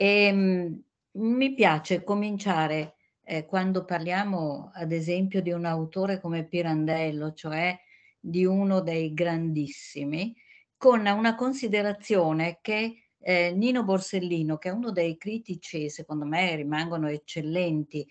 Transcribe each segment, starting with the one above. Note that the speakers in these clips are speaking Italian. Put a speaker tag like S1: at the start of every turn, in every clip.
S1: Ehm, mi piace cominciare, ehm, quando parliamo ad esempio di un autore come Pirandello, cioè di uno dei grandissimi, con una considerazione che, ehm, Nino Borsellino, che è uno dei critici secondo me rimangono eccellenti,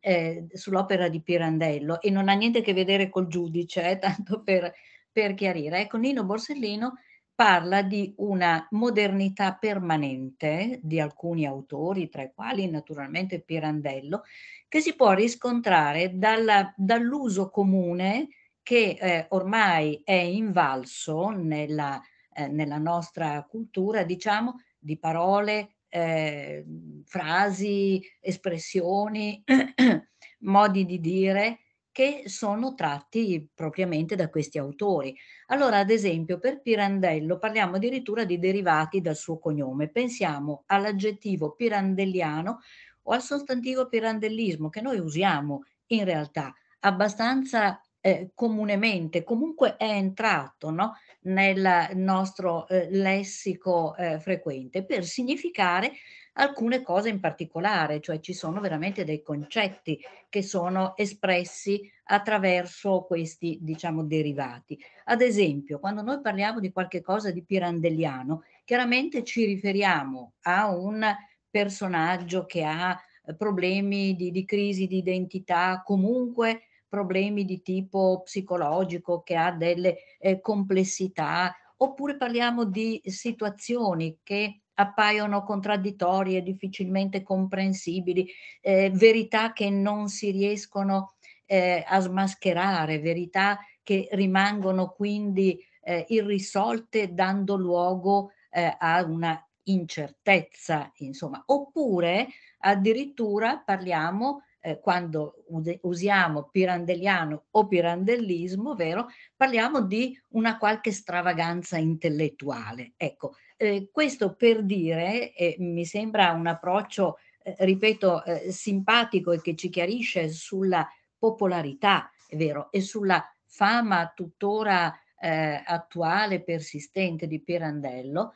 S1: ehm, sull'opera di Pirandello e non ha niente a che vedere col giudice eh, tanto per per chiarire. Ecco, Nino Borsellino parla di una modernità permanente di alcuni autori, tra i quali naturalmente Pirandello, che si può riscontrare dalla dall'uso comune che, ehm, ormai è invalso nella ehm, nella nostra cultura, diciamo, di parole, ehm, frasi, espressioni, modi di dire che sono tratti propriamente da questi autori. Allora, ad esempio, per Pirandello parliamo addirittura di derivati dal suo cognome. Pensiamo all'aggettivo pirandelliano o al sostantivo pirandellismo che noi usiamo in realtà abbastanza eh, comunemente, comunque è entrato no? nel nostro eh, lessico eh, frequente per significare alcune cose in particolare, cioè ci sono veramente dei concetti che sono espressi attraverso questi, diciamo, derivati. Ad esempio, quando noi parliamo di qualche cosa di pirandelliano, chiaramente ci riferiamo a un personaggio che ha eh, problemi di, di crisi di identità, comunque problemi di tipo psicologico, che ha delle eh, complessità, oppure parliamo di situazioni che appaiono contraddittorie, difficilmente comprensibili, eh, verità che non si riescono eh, a smascherare, verità che rimangono quindi eh, irrisolte dando luogo eh, a una incertezza, insomma, oppure addirittura parliamo eh, quando usiamo pirandelliano o pirandellismo, vero? Parliamo di una qualche stravaganza intellettuale. Ecco, eh, questo per dire, eh, mi sembra un approccio, eh, ripeto, eh, simpatico e che ci chiarisce sulla popolarità, è vero, e sulla fama tuttora eh, attuale, persistente di Pirandello,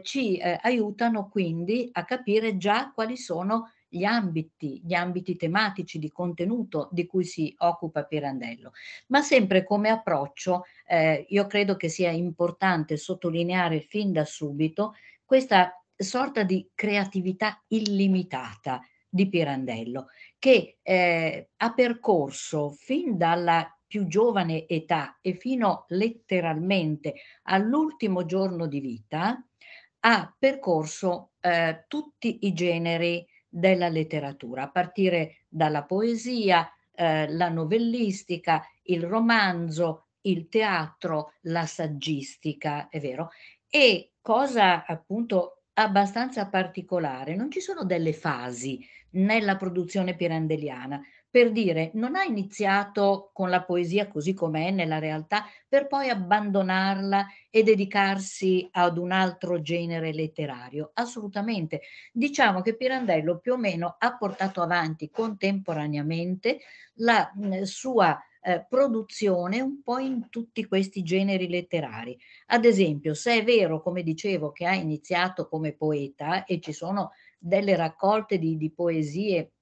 S1: ci aiutano quindi a capire già quali sono gli ambiti, gli ambiti tematici di contenuto di cui si occupa Pirandello. Ma sempre come approccio, eh, io credo che sia importante sottolineare fin da subito questa sorta di creatività illimitata di Pirandello, che eh, ha percorso fin dalla più giovane età e fino letteralmente all'ultimo giorno di vita, ha percorso eh, tutti i generi della letteratura, a partire dalla poesia, eh, la novellistica, il romanzo, il teatro, la saggistica, è vero? E cosa appunto abbastanza particolare, non ci sono delle fasi nella produzione pirandelliana, per dire, non ha iniziato con la poesia così com'è nella realtà, per poi abbandonarla e dedicarsi ad un altro genere letterario. Assolutamente. Diciamo che Pirandello più o meno ha portato avanti contemporaneamente la mh, sua eh, produzione un po' in tutti questi generi letterari. Ad esempio, se è vero, come dicevo, che ha iniziato come poeta e ci sono delle raccolte di, di poesie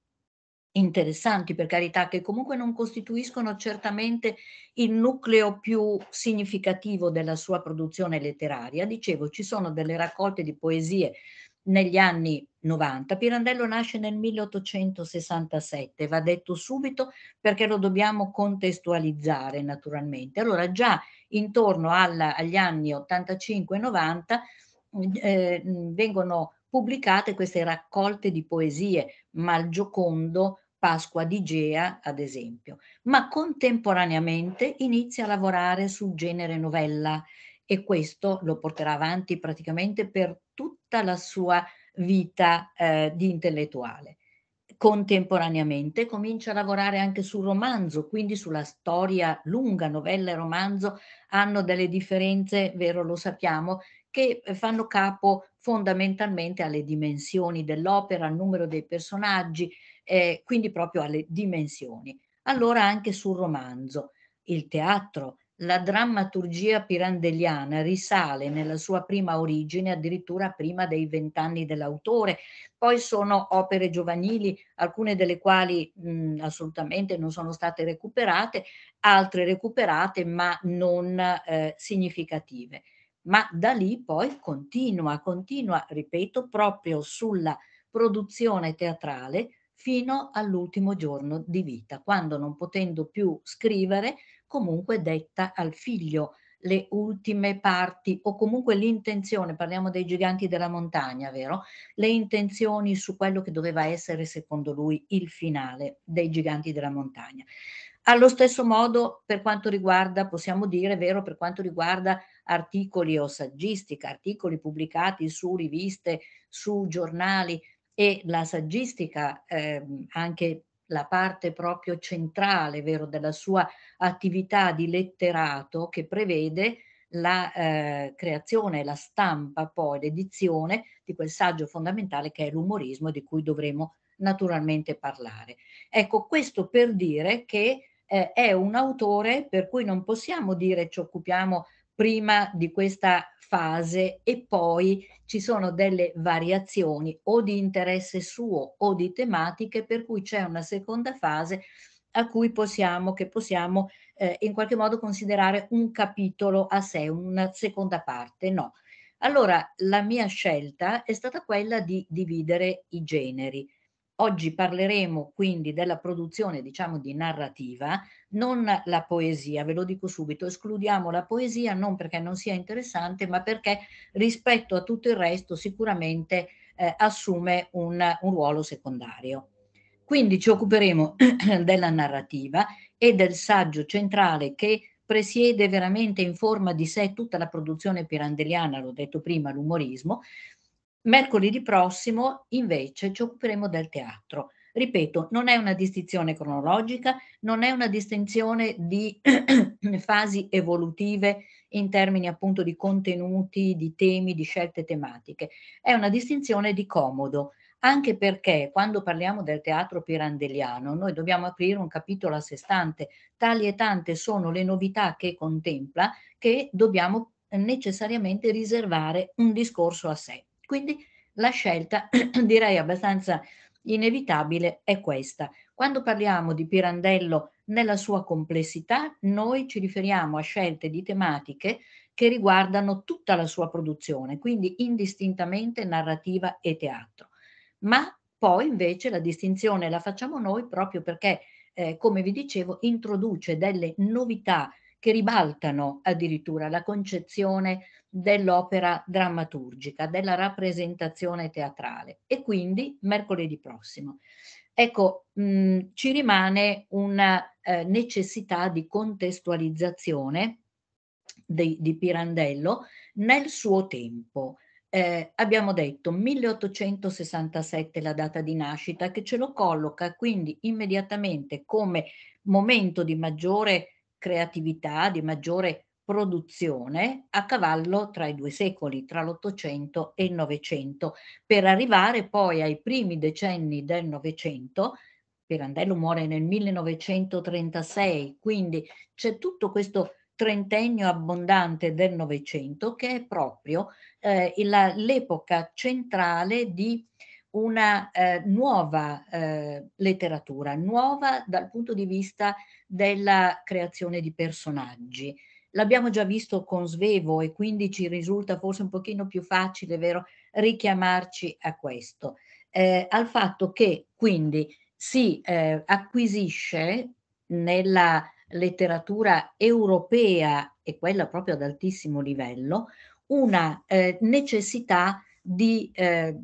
S1: interessanti per carità, che comunque non costituiscono certamente il nucleo più significativo della sua produzione letteraria. Dicevo, ci sono delle raccolte di poesie negli anni 90. Pirandello nasce nel 1867, va detto subito perché lo dobbiamo contestualizzare naturalmente. Allora già intorno alla, agli anni 85-90 eh, vengono pubblicate queste raccolte di poesie, Malgiocondo, Pasqua di Gea, ad esempio, ma contemporaneamente inizia a lavorare sul genere novella e questo lo porterà avanti praticamente per tutta la sua vita eh, di intellettuale. Contemporaneamente comincia a lavorare anche sul romanzo, quindi sulla storia lunga, novella e romanzo hanno delle differenze, vero lo sappiamo, che fanno capo fondamentalmente alle dimensioni dell'opera, al numero dei personaggi, eh, quindi proprio alle dimensioni. Allora anche sul romanzo. Il teatro la drammaturgia pirandelliana risale nella sua prima origine addirittura prima dei vent'anni dell'autore, poi sono opere giovanili, alcune delle quali mh, assolutamente non sono state recuperate, altre recuperate ma non eh, significative. Ma da lì poi continua, continua, ripeto, proprio sulla produzione teatrale fino all'ultimo giorno di vita, quando non potendo più scrivere, comunque detta al figlio le ultime parti o comunque l'intenzione, parliamo dei giganti della montagna, vero? Le intenzioni su quello che doveva essere secondo lui il finale dei giganti della montagna. Allo stesso modo, per quanto riguarda, possiamo dire, vero, per quanto riguarda articoli o saggistica, articoli pubblicati su riviste, su giornali, e la saggistica, eh, anche la parte proprio centrale, vero, della sua attività di letterato che prevede la eh, creazione, la stampa, poi l'edizione di quel saggio fondamentale che è l'umorismo di cui dovremo naturalmente parlare. Ecco, questo per dire che eh, è un autore per cui non possiamo dire ci occupiamo prima di questa fase e poi ci sono delle variazioni o di interesse suo o di tematiche per cui c'è una seconda fase a cui possiamo, che possiamo eh, in qualche modo considerare un capitolo a sé, una seconda parte, no. Allora la mia scelta è stata quella di dividere i generi. Oggi parleremo quindi della produzione, diciamo, di narrativa, non la poesia, ve lo dico subito, escludiamo la poesia non perché non sia interessante, ma perché rispetto a tutto il resto sicuramente eh, assume un, un ruolo secondario. Quindi ci occuperemo della narrativa e del saggio centrale che presiede veramente in forma di sé tutta la produzione pirandelliana, l'ho detto prima, l'umorismo, Mercoledì prossimo invece ci occuperemo del teatro. Ripeto, non è una distinzione cronologica, non è una distinzione di fasi evolutive in termini appunto di contenuti, di temi, di scelte tematiche. È una distinzione di comodo, anche perché quando parliamo del teatro pirandelliano noi dobbiamo aprire un capitolo a sé stante. Tali e tante sono le novità che contempla che dobbiamo necessariamente riservare un discorso a sé. Quindi la scelta, direi abbastanza inevitabile, è questa. Quando parliamo di Pirandello nella sua complessità, noi ci riferiamo a scelte di tematiche che riguardano tutta la sua produzione, quindi indistintamente narrativa e teatro. Ma poi invece la distinzione la facciamo noi proprio perché, eh, come vi dicevo, introduce delle novità che ribaltano addirittura la concezione dell'opera drammaturgica, della rappresentazione teatrale e quindi mercoledì prossimo. Ecco, mh, mm, ci rimane una eh, necessità di contestualizzazione di, di, Pirandello nel suo tempo. Eh, abbiamo detto 1867 la data di nascita che ce lo colloca quindi immediatamente come momento di maggiore creatività, di maggiore produzione a cavallo tra i due secoli, tra l'Ottocento e il Novecento, per arrivare poi ai primi decenni del Novecento. Pirandello muore nel 1936, quindi c'è tutto questo trentennio abbondante del Novecento che è proprio eh, l'epoca centrale di una eh, nuova eh, letteratura, nuova dal punto di vista della creazione di personaggi. L'abbiamo già visto con Svevo e quindi ci risulta forse un pochino più facile, vero, richiamarci a questo, eh, al fatto che quindi si eh, acquisisce nella letteratura europea e quella proprio ad altissimo livello una eh, necessità di eh,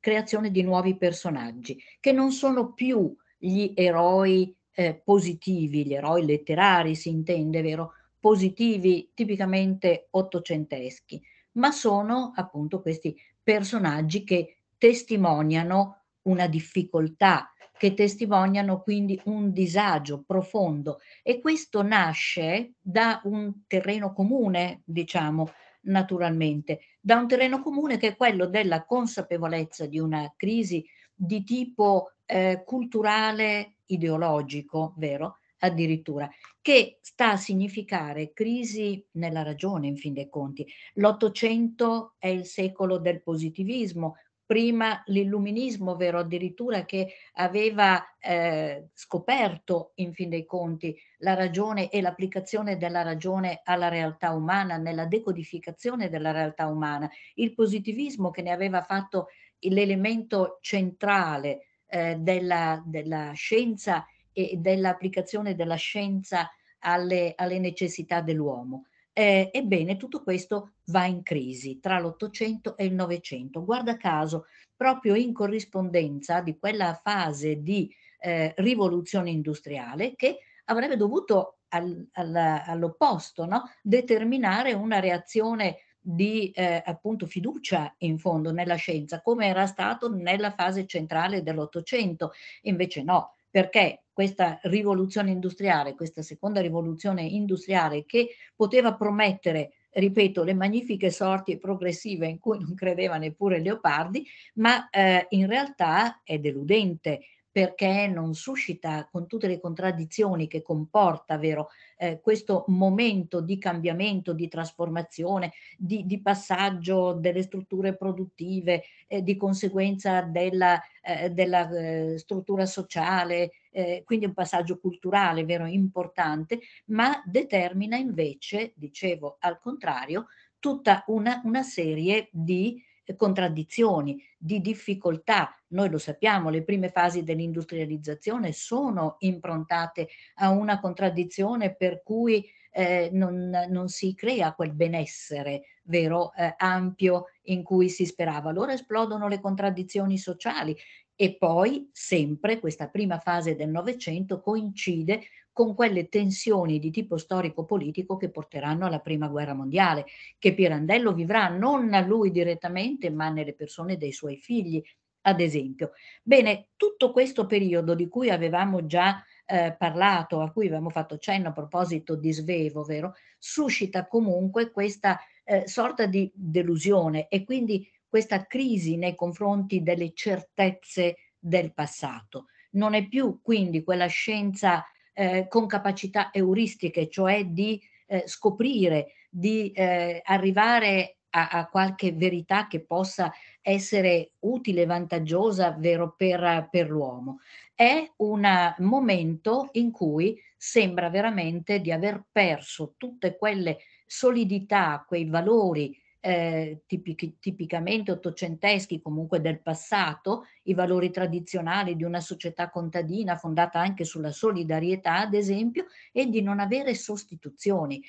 S1: creazione di nuovi personaggi che non sono più gli eroi eh, positivi, gli eroi letterari si intende, vero? Positivi tipicamente ottocenteschi, ma sono appunto questi personaggi che testimoniano una difficoltà, che testimoniano quindi un disagio profondo. E questo nasce da un terreno comune, diciamo naturalmente, da un terreno comune che è quello della consapevolezza di una crisi di tipo eh, culturale ideologico, vero? Addirittura, che sta a significare crisi nella ragione in fin dei conti. L'Ottocento è il secolo del positivismo, prima l'illuminismo, vero, addirittura che aveva eh, scoperto in fin dei conti la ragione e l'applicazione della ragione alla realtà umana, nella decodificazione della realtà umana, il positivismo che ne aveva fatto l'elemento centrale eh, della, della scienza e dell'applicazione della scienza alle, alle necessità dell'uomo. Eh, ebbene, tutto questo va in crisi tra l'Ottocento e il Novecento. Guarda caso, proprio in corrispondenza di quella fase di eh, rivoluzione industriale che avrebbe dovuto al, al, all'opposto no? determinare una reazione di eh, appunto fiducia in fondo nella scienza, come era stato nella fase centrale dell'Ottocento. Invece no, perché questa rivoluzione industriale, questa seconda rivoluzione industriale che poteva promettere ripeto, le magnifiche sorti progressive in cui non credeva neppure Leopardi, ma eh, in realtà è deludente perché non suscita con tutte le contraddizioni che comporta, vero, eh, questo momento di cambiamento, di trasformazione, di, di passaggio delle strutture produttive, eh, di conseguenza della, eh, della eh, struttura sociale, eh, quindi un passaggio culturale, vero, importante, ma determina invece, dicevo al contrario, tutta una, una serie di contraddizioni, di difficoltà. Noi lo sappiamo, le prime fasi dell'industrializzazione sono improntate a una contraddizione per cui eh, non, non, si crea quel benessere vero eh, ampio in cui si sperava. Allora esplodono le contraddizioni sociali e poi sempre questa prima fase del Novecento coincide con quelle tensioni di tipo storico-politico che porteranno alla prima guerra mondiale, che Pirandello vivrà non a lui direttamente, ma nelle persone dei suoi figli, ad esempio. Bene, tutto questo periodo di cui avevamo già eh, parlato, a cui avevamo fatto cenno a proposito di Svevo, vero? Suscita comunque questa eh, sorta di delusione e quindi questa crisi nei confronti delle certezze del passato. Non è più quindi quella scienza eh, con capacità euristiche, cioè di eh, scoprire, di eh, arrivare a, a, qualche verità che possa essere utile, vantaggiosa, vero, per, per l'uomo. È un momento in cui sembra veramente di aver perso tutte quelle solidità, quei valori eh, tipic tipicamente ottocenteschi, comunque del passato, i valori tradizionali di una società contadina fondata anche sulla solidarietà, ad esempio, e di non avere sostituzioni.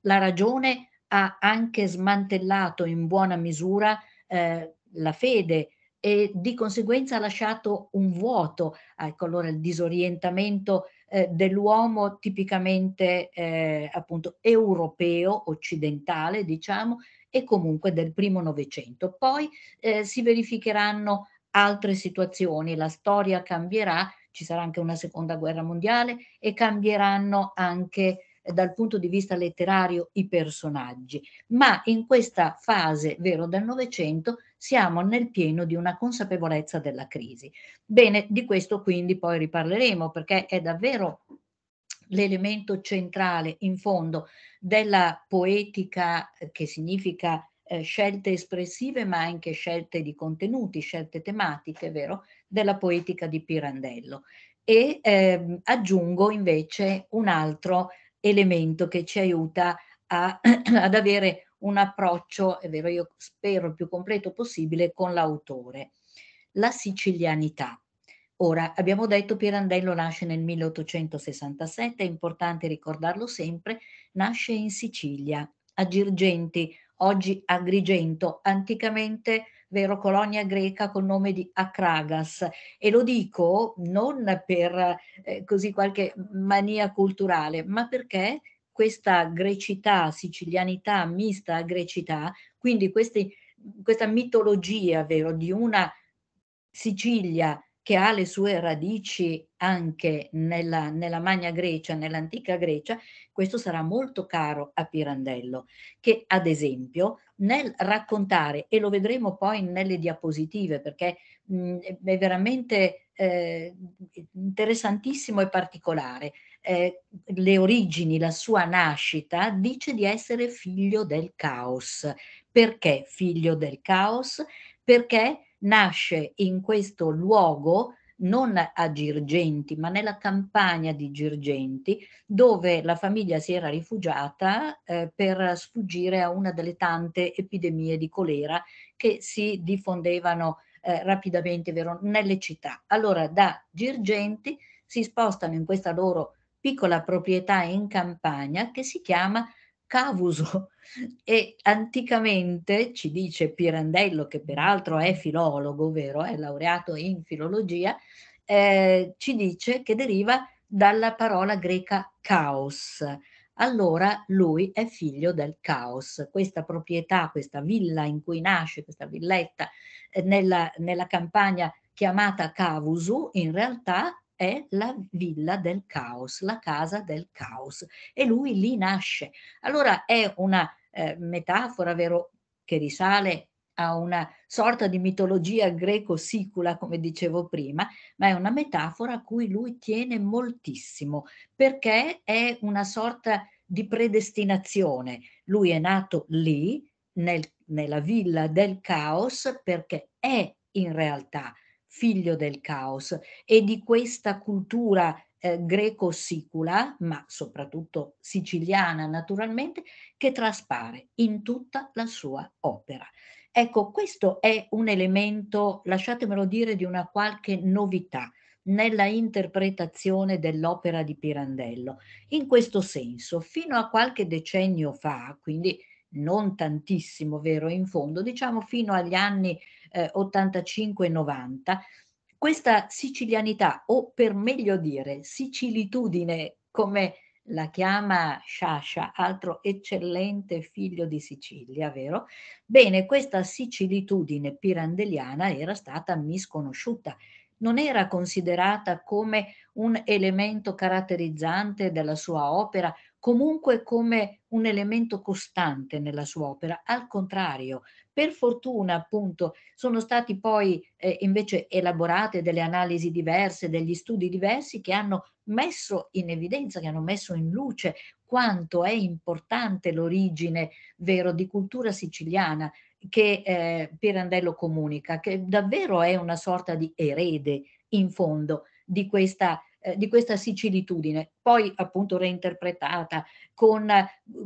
S1: La ragione ha anche smantellato in buona misura eh, la fede e di conseguenza ha lasciato un vuoto, ecco allora il disorientamento eh, dell'uomo tipicamente eh, appunto europeo, occidentale diciamo, e comunque del primo Novecento. Poi eh, si verificheranno altre situazioni, la storia cambierà, ci sarà anche una seconda guerra mondiale e cambieranno anche eh, dal punto di vista letterario i personaggi, ma in questa fase, vero, del Novecento siamo nel pieno di una consapevolezza della crisi. Bene, di questo quindi poi riparleremo perché è davvero l'elemento centrale in fondo della poetica eh, che significa eh, scelte espressive ma anche scelte di contenuti, scelte tematiche, vero, della poetica di Pirandello. E eh, aggiungo invece un altro elemento che ci aiuta a, ad avere un approccio, è vero, io spero il più completo possibile, con l'autore. La sicilianità. Ora, abbiamo detto Pirandello nasce nel 1867, è importante ricordarlo sempre, nasce in Sicilia, a Girgenti, oggi Agrigento, anticamente vero colonia greca col nome di Acragas. E lo dico non per eh, così qualche mania culturale, ma perché questa grecità, sicilianità mista a grecità, quindi questi, questa mitologia, vero, di una Sicilia che ha le sue radici anche nella, nella Magna Grecia, nell'antica Grecia, questo sarà molto caro a Pirandello, che ad esempio nel raccontare, e lo vedremo poi nelle diapositive perché mh, è veramente eh, interessantissimo e particolare, eh, le origini, la sua nascita, dice di essere figlio del caos. Perché figlio del caos? Perché nasce in questo luogo non a Girgenti, ma nella campagna di Girgenti, dove la famiglia si era rifugiata eh, per sfuggire a una delle tante epidemie di colera che si diffondevano eh, rapidamente vero, nelle città. Allora da Girgenti si spostano in questa loro piccola proprietà in campagna che si chiama Cavuso e anticamente ci dice Pirandello che peraltro è filologo, vero, è laureato in filologia, eh, ci dice che deriva dalla parola greca caos. Allora lui è figlio del caos. Questa proprietà, questa villa in cui nasce, questa villetta eh, nella, nella campagna chiamata Cavusu, in realtà è la villa del caos, la casa del caos e lui lì nasce. Allora è una eh, metafora, vero, che risale a una sorta di mitologia greco-sicula, come dicevo prima, ma è una metafora a cui lui tiene moltissimo, perché è una sorta di predestinazione. Lui è nato lì, nel, nella villa del caos, perché è in realtà figlio del caos e di questa cultura eh, greco-sicula, ma soprattutto siciliana naturalmente, che traspare in tutta la sua opera. Ecco, questo è un elemento, lasciatemelo dire, di una qualche novità nella interpretazione dell'opera di Pirandello. In questo senso, fino a qualche decennio fa, quindi non tantissimo, vero, in fondo, diciamo fino agli anni eh, 85-90, questa sicilianità, o per meglio dire sicilitudine, come la chiama Sciascia, altro eccellente figlio di Sicilia, vero? Bene, questa sicilitudine pirandelliana era stata misconosciuta, non era considerata come un elemento caratterizzante della sua opera comunque come un elemento costante nella sua opera, al contrario, per fortuna appunto sono stati poi eh, invece elaborate delle analisi diverse, degli studi diversi che hanno messo in evidenza, che hanno messo in luce quanto è importante l'origine vero di cultura siciliana che eh, Pirandello comunica, che davvero è una sorta di erede in fondo di questa eh, di questa sicilitudine, poi appunto reinterpretata con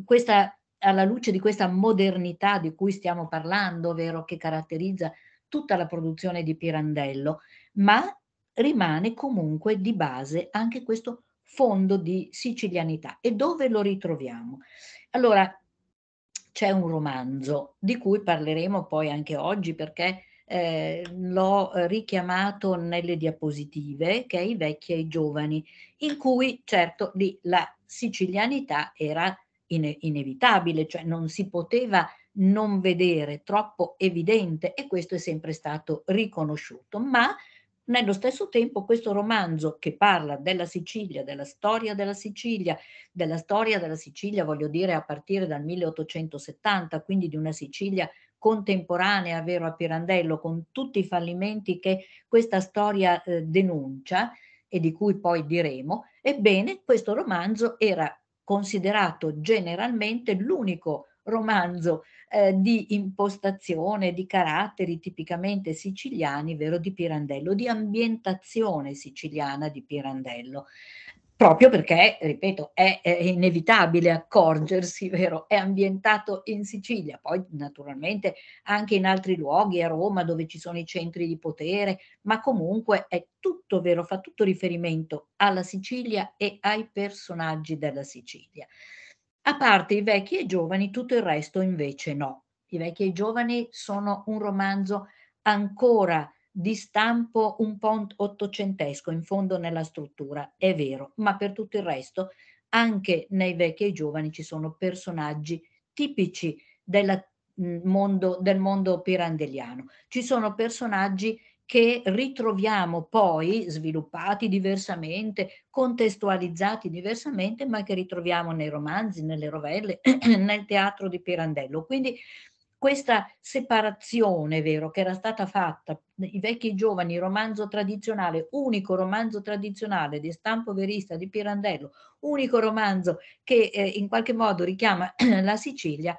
S1: questa, alla luce di questa modernità di cui stiamo parlando, vero, che caratterizza tutta la produzione di Pirandello, ma rimane comunque di base anche questo fondo di sicilianità. E dove lo ritroviamo? Allora, c'è un romanzo di cui parleremo poi anche oggi perché eh, l'ho richiamato nelle diapositive, che è i vecchi e i giovani, in cui certo lì la sicilianità era in- inevitabile, cioè non si poteva non vedere, troppo evidente e questo è sempre stato riconosciuto, ma nello stesso tempo questo romanzo che parla della Sicilia, della storia della Sicilia, della storia della Sicilia voglio dire a partire dal 1870, quindi di una Sicilia contemporanea, vero, a Pirandello, con tutti i fallimenti che questa storia eh, denuncia e di cui poi diremo, ebbene questo romanzo era considerato generalmente l'unico romanzo eh, di impostazione, di caratteri tipicamente siciliani, vero, di Pirandello, di ambientazione siciliana di Pirandello proprio perché, ripeto, è, è, inevitabile accorgersi, vero? È ambientato in Sicilia, poi naturalmente anche in altri luoghi, a Roma dove ci sono i centri di potere, ma comunque è tutto vero, fa tutto riferimento alla Sicilia e ai personaggi della Sicilia. A parte i vecchi e i giovani, tutto il resto invece no. I vecchi e i giovani sono un romanzo ancora di stampo un po' ottocentesco in fondo nella struttura, è vero, ma per tutto il resto anche nei vecchi e giovani ci sono personaggi tipici della, mhmm, mondo, del mondo pirandelliano. Ci sono personaggi che ritroviamo poi sviluppati diversamente, contestualizzati diversamente, ma che ritroviamo nei romanzi, nelle rovelle, nel teatro di Pirandello. Quindi questa separazione, vero, che era stata fatta, i vecchi giovani, romanzo tradizionale, unico romanzo tradizionale di stampo verista di Pirandello, unico romanzo che eh, in qualche modo richiama la Sicilia,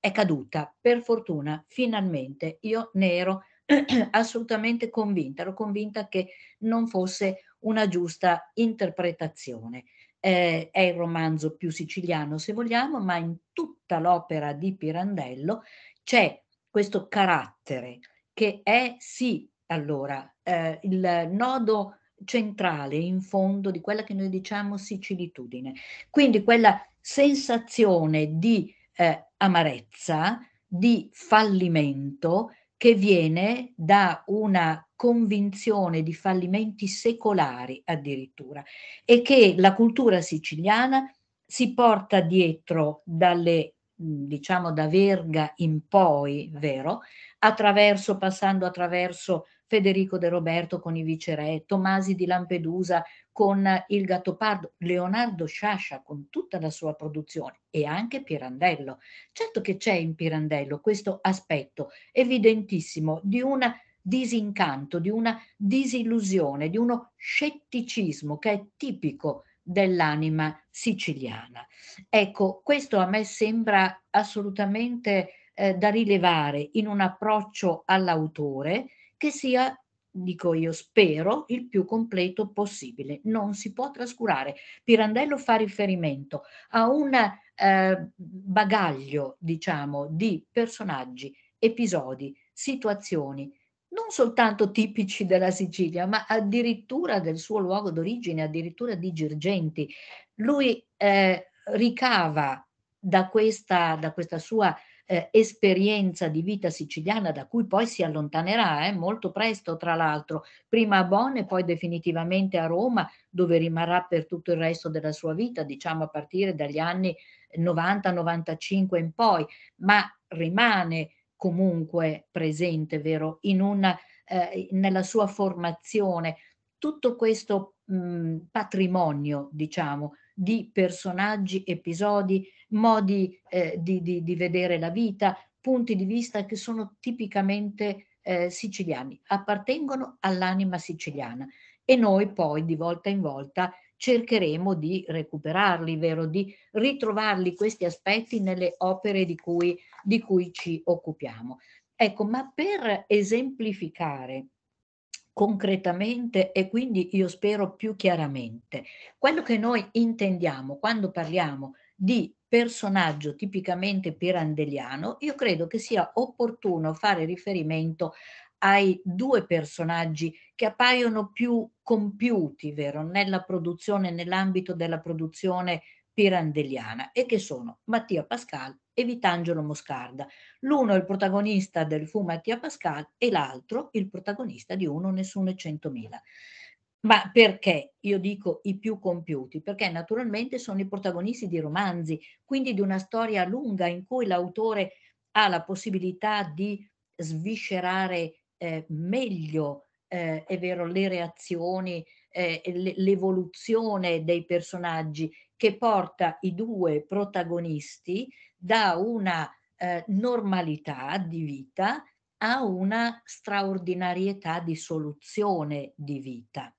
S1: è caduta. Per fortuna, finalmente, io ne ero assolutamente convinta, ero convinta che non fosse una giusta interpretazione. Eh, è il romanzo più siciliano, se vogliamo, ma in tutta l'opera di Pirandello c'è questo carattere che è sì, allora, eh, il nodo centrale in fondo di quella che noi diciamo sicilitudine. Quindi quella sensazione di eh, amarezza, di fallimento che viene da una convinzione di fallimenti secolari addirittura e che la cultura siciliana si porta dietro dalle diciamo da Verga in poi, vero? Attraverso, passando attraverso Federico De Roberto con i viceré, Tomasi di Lampedusa con il Gattopardo, Leonardo Sciascia con tutta la sua produzione e anche Pirandello. Certo che c'è in Pirandello questo aspetto evidentissimo di una disincanto, di una disillusione, di uno scetticismo che è tipico dell'anima siciliana. Ecco, questo a me sembra assolutamente eh, da rilevare in un approccio all'autore che sia dico io, spero, il più completo possibile. Non si può trascurare. Pirandello fa riferimento a un eh, bagaglio, diciamo, di personaggi, episodi, situazioni non soltanto tipici della Sicilia, ma addirittura del suo luogo d'origine, addirittura di Girgenti. Lui eh, ricava da questa, da questa sua eh, esperienza di vita siciliana, da cui poi si allontanerà eh, molto presto, tra l'altro, prima a Bonn e poi definitivamente a Roma, dove rimarrà per tutto il resto della sua vita, diciamo a partire dagli anni 90-95 in poi, ma rimane comunque presente, vero, una, eh, nella sua formazione, tutto questo mh, patrimonio, diciamo, di personaggi, episodi, modi eh, di, di, di, vedere la vita, punti di vista che sono tipicamente eh, siciliani, appartengono all'anima siciliana. E noi poi di volta in volta cercheremo di recuperarli, vero? di ritrovarli questi aspetti nelle opere di cui, di cui ci occupiamo. Ecco, ma per esemplificare concretamente e quindi io spero più chiaramente quello che noi intendiamo quando parliamo di personaggio tipicamente pirandelliano, io credo che sia opportuno fare riferimento ai due personaggi che appaiono più compiuti, vero, nella produzione, nell'ambito della produzione pirandelliana e che sono Mattia Pascal e Vitangelo Moscarda. L'uno è il protagonista del fu Mattia Pascal e l'altro il protagonista di Uno Nessuno e Centomila. Ma perché io dico i più compiuti? Perché naturalmente sono i protagonisti di romanzi, quindi di una storia lunga in cui l'autore ha la possibilità di sviscerare eh, meglio, eh, è vero, le reazioni, eh, l'evoluzione dei personaggi che porta i due protagonisti da una eh, normalità di vita a una straordinarietà di soluzione di vita.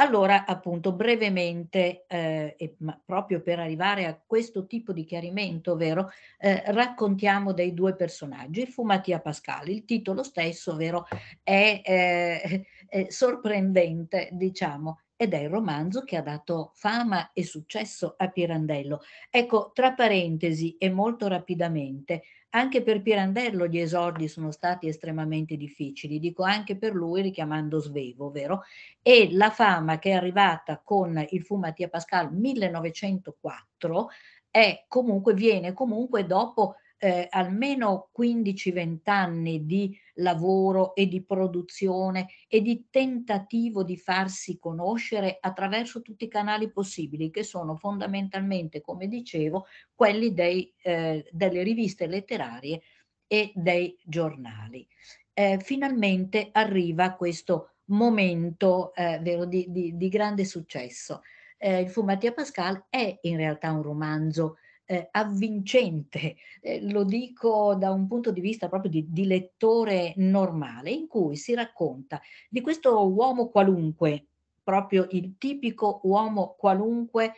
S1: Allora, appunto, brevemente, eh, e, ma proprio per arrivare a questo tipo di chiarimento, vero, eh, raccontiamo dei due personaggi. Fu Mattia Pascal, il titolo stesso, vero, è, eh, è sorprendente, diciamo, ed è il romanzo che ha dato fama e successo a Pirandello. Ecco, tra parentesi e molto rapidamente, anche per Pirandello gli esordi sono stati estremamente difficili, dico anche per lui richiamando Svevo, vero? E la fama che è arrivata con il fu Mattia Pascal 1904 è comunque, viene comunque dopo eh, almeno 15-20 anni di lavoro e di produzione e di tentativo di farsi conoscere attraverso tutti i canali possibili, che sono fondamentalmente, come dicevo, quelli dei, eh, delle riviste letterarie e dei giornali. Eh, finalmente arriva questo momento eh, vero, di, di, di, grande successo. Eh, il fu Mattia Pascal è in realtà un romanzo eh, avvincente, eh, lo dico da un punto di vista proprio di, di lettore normale, in cui si racconta di questo uomo qualunque, proprio il tipico uomo qualunque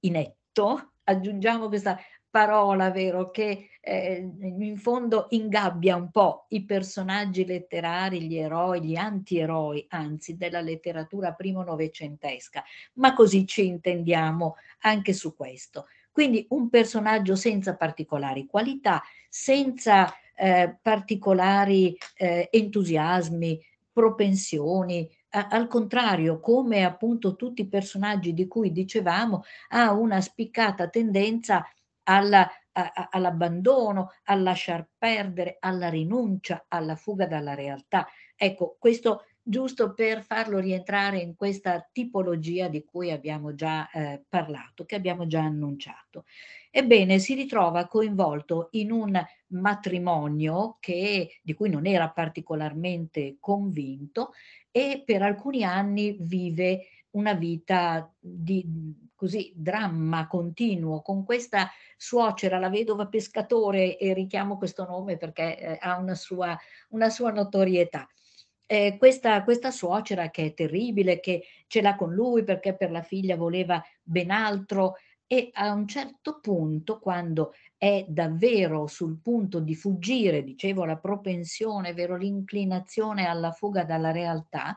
S1: inetto, aggiungiamo questa parola, vero, che eh, in fondo ingabbia un po' i personaggi letterari, gli eroi, gli antieroi, anzi, della letteratura primo novecentesca, ma così ci intendiamo anche su questo. Quindi un personaggio senza particolari qualità, senza eh, particolari eh, entusiasmi, propensioni, al contrario, come appunto tutti i personaggi di cui dicevamo, ha una spiccata tendenza alla, a, all'abbandono, al lasciar perdere, alla rinuncia, alla fuga dalla realtà. Ecco, questo giusto per farlo rientrare in questa tipologia di cui abbiamo già eh, parlato, che abbiamo già annunciato. Ebbene, si ritrova coinvolto in un matrimonio che, di cui non era particolarmente convinto e per alcuni anni vive una vita di così dramma continuo con questa suocera, la vedova pescatore, e richiamo questo nome perché eh, ha una sua, una sua notorietà. Eh, questa, questa suocera che è terribile, che ce l'ha con lui perché per la figlia voleva ben altro e a un certo punto, quando è davvero sul punto di fuggire, dicevo la propensione, vero l'inclinazione alla fuga dalla realtà,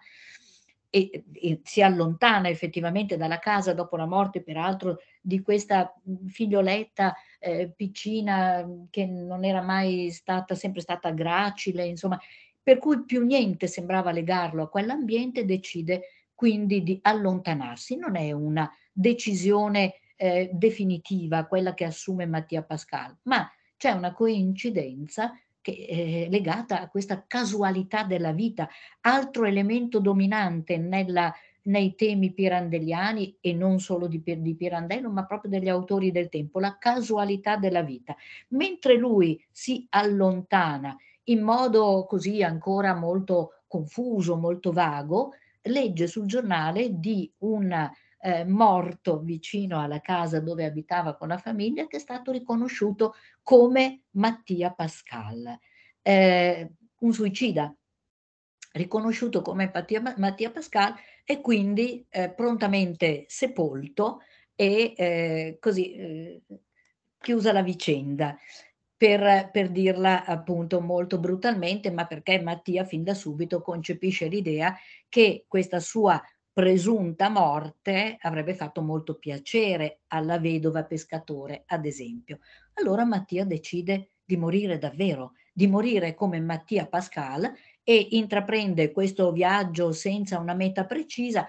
S1: e, e, si allontana effettivamente dalla casa dopo la morte, peraltro, di questa figlioletta eh, piccina che non era mai stata, sempre stata gracile, insomma, per cui più niente sembrava legarlo a quell'ambiente, decide quindi di allontanarsi. Non è una decisione eh, definitiva quella che assume Mattia Pascal, ma c'è una coincidenza che è legata a questa casualità della vita, altro elemento dominante nella, nei temi pirandelliani e non solo di, di Pirandello, ma proprio degli autori del tempo, la casualità della vita. Mentre lui si allontana in modo così ancora molto confuso, molto vago, legge sul giornale di un eh, morto vicino alla casa dove abitava con la famiglia che è stato riconosciuto come Mattia Pascal, eh, un suicida riconosciuto come Mattia, Mattia Pascal e quindi eh, prontamente sepolto e eh, così eh, chiusa la vicenda. Per, per, dirla appunto molto brutalmente, ma perché Mattia fin da subito concepisce l'idea che questa sua presunta morte avrebbe fatto molto piacere alla vedova pescatore, ad esempio. Allora Mattia decide di morire davvero, di morire come Mattia Pascal e intraprende questo viaggio senza una meta precisa.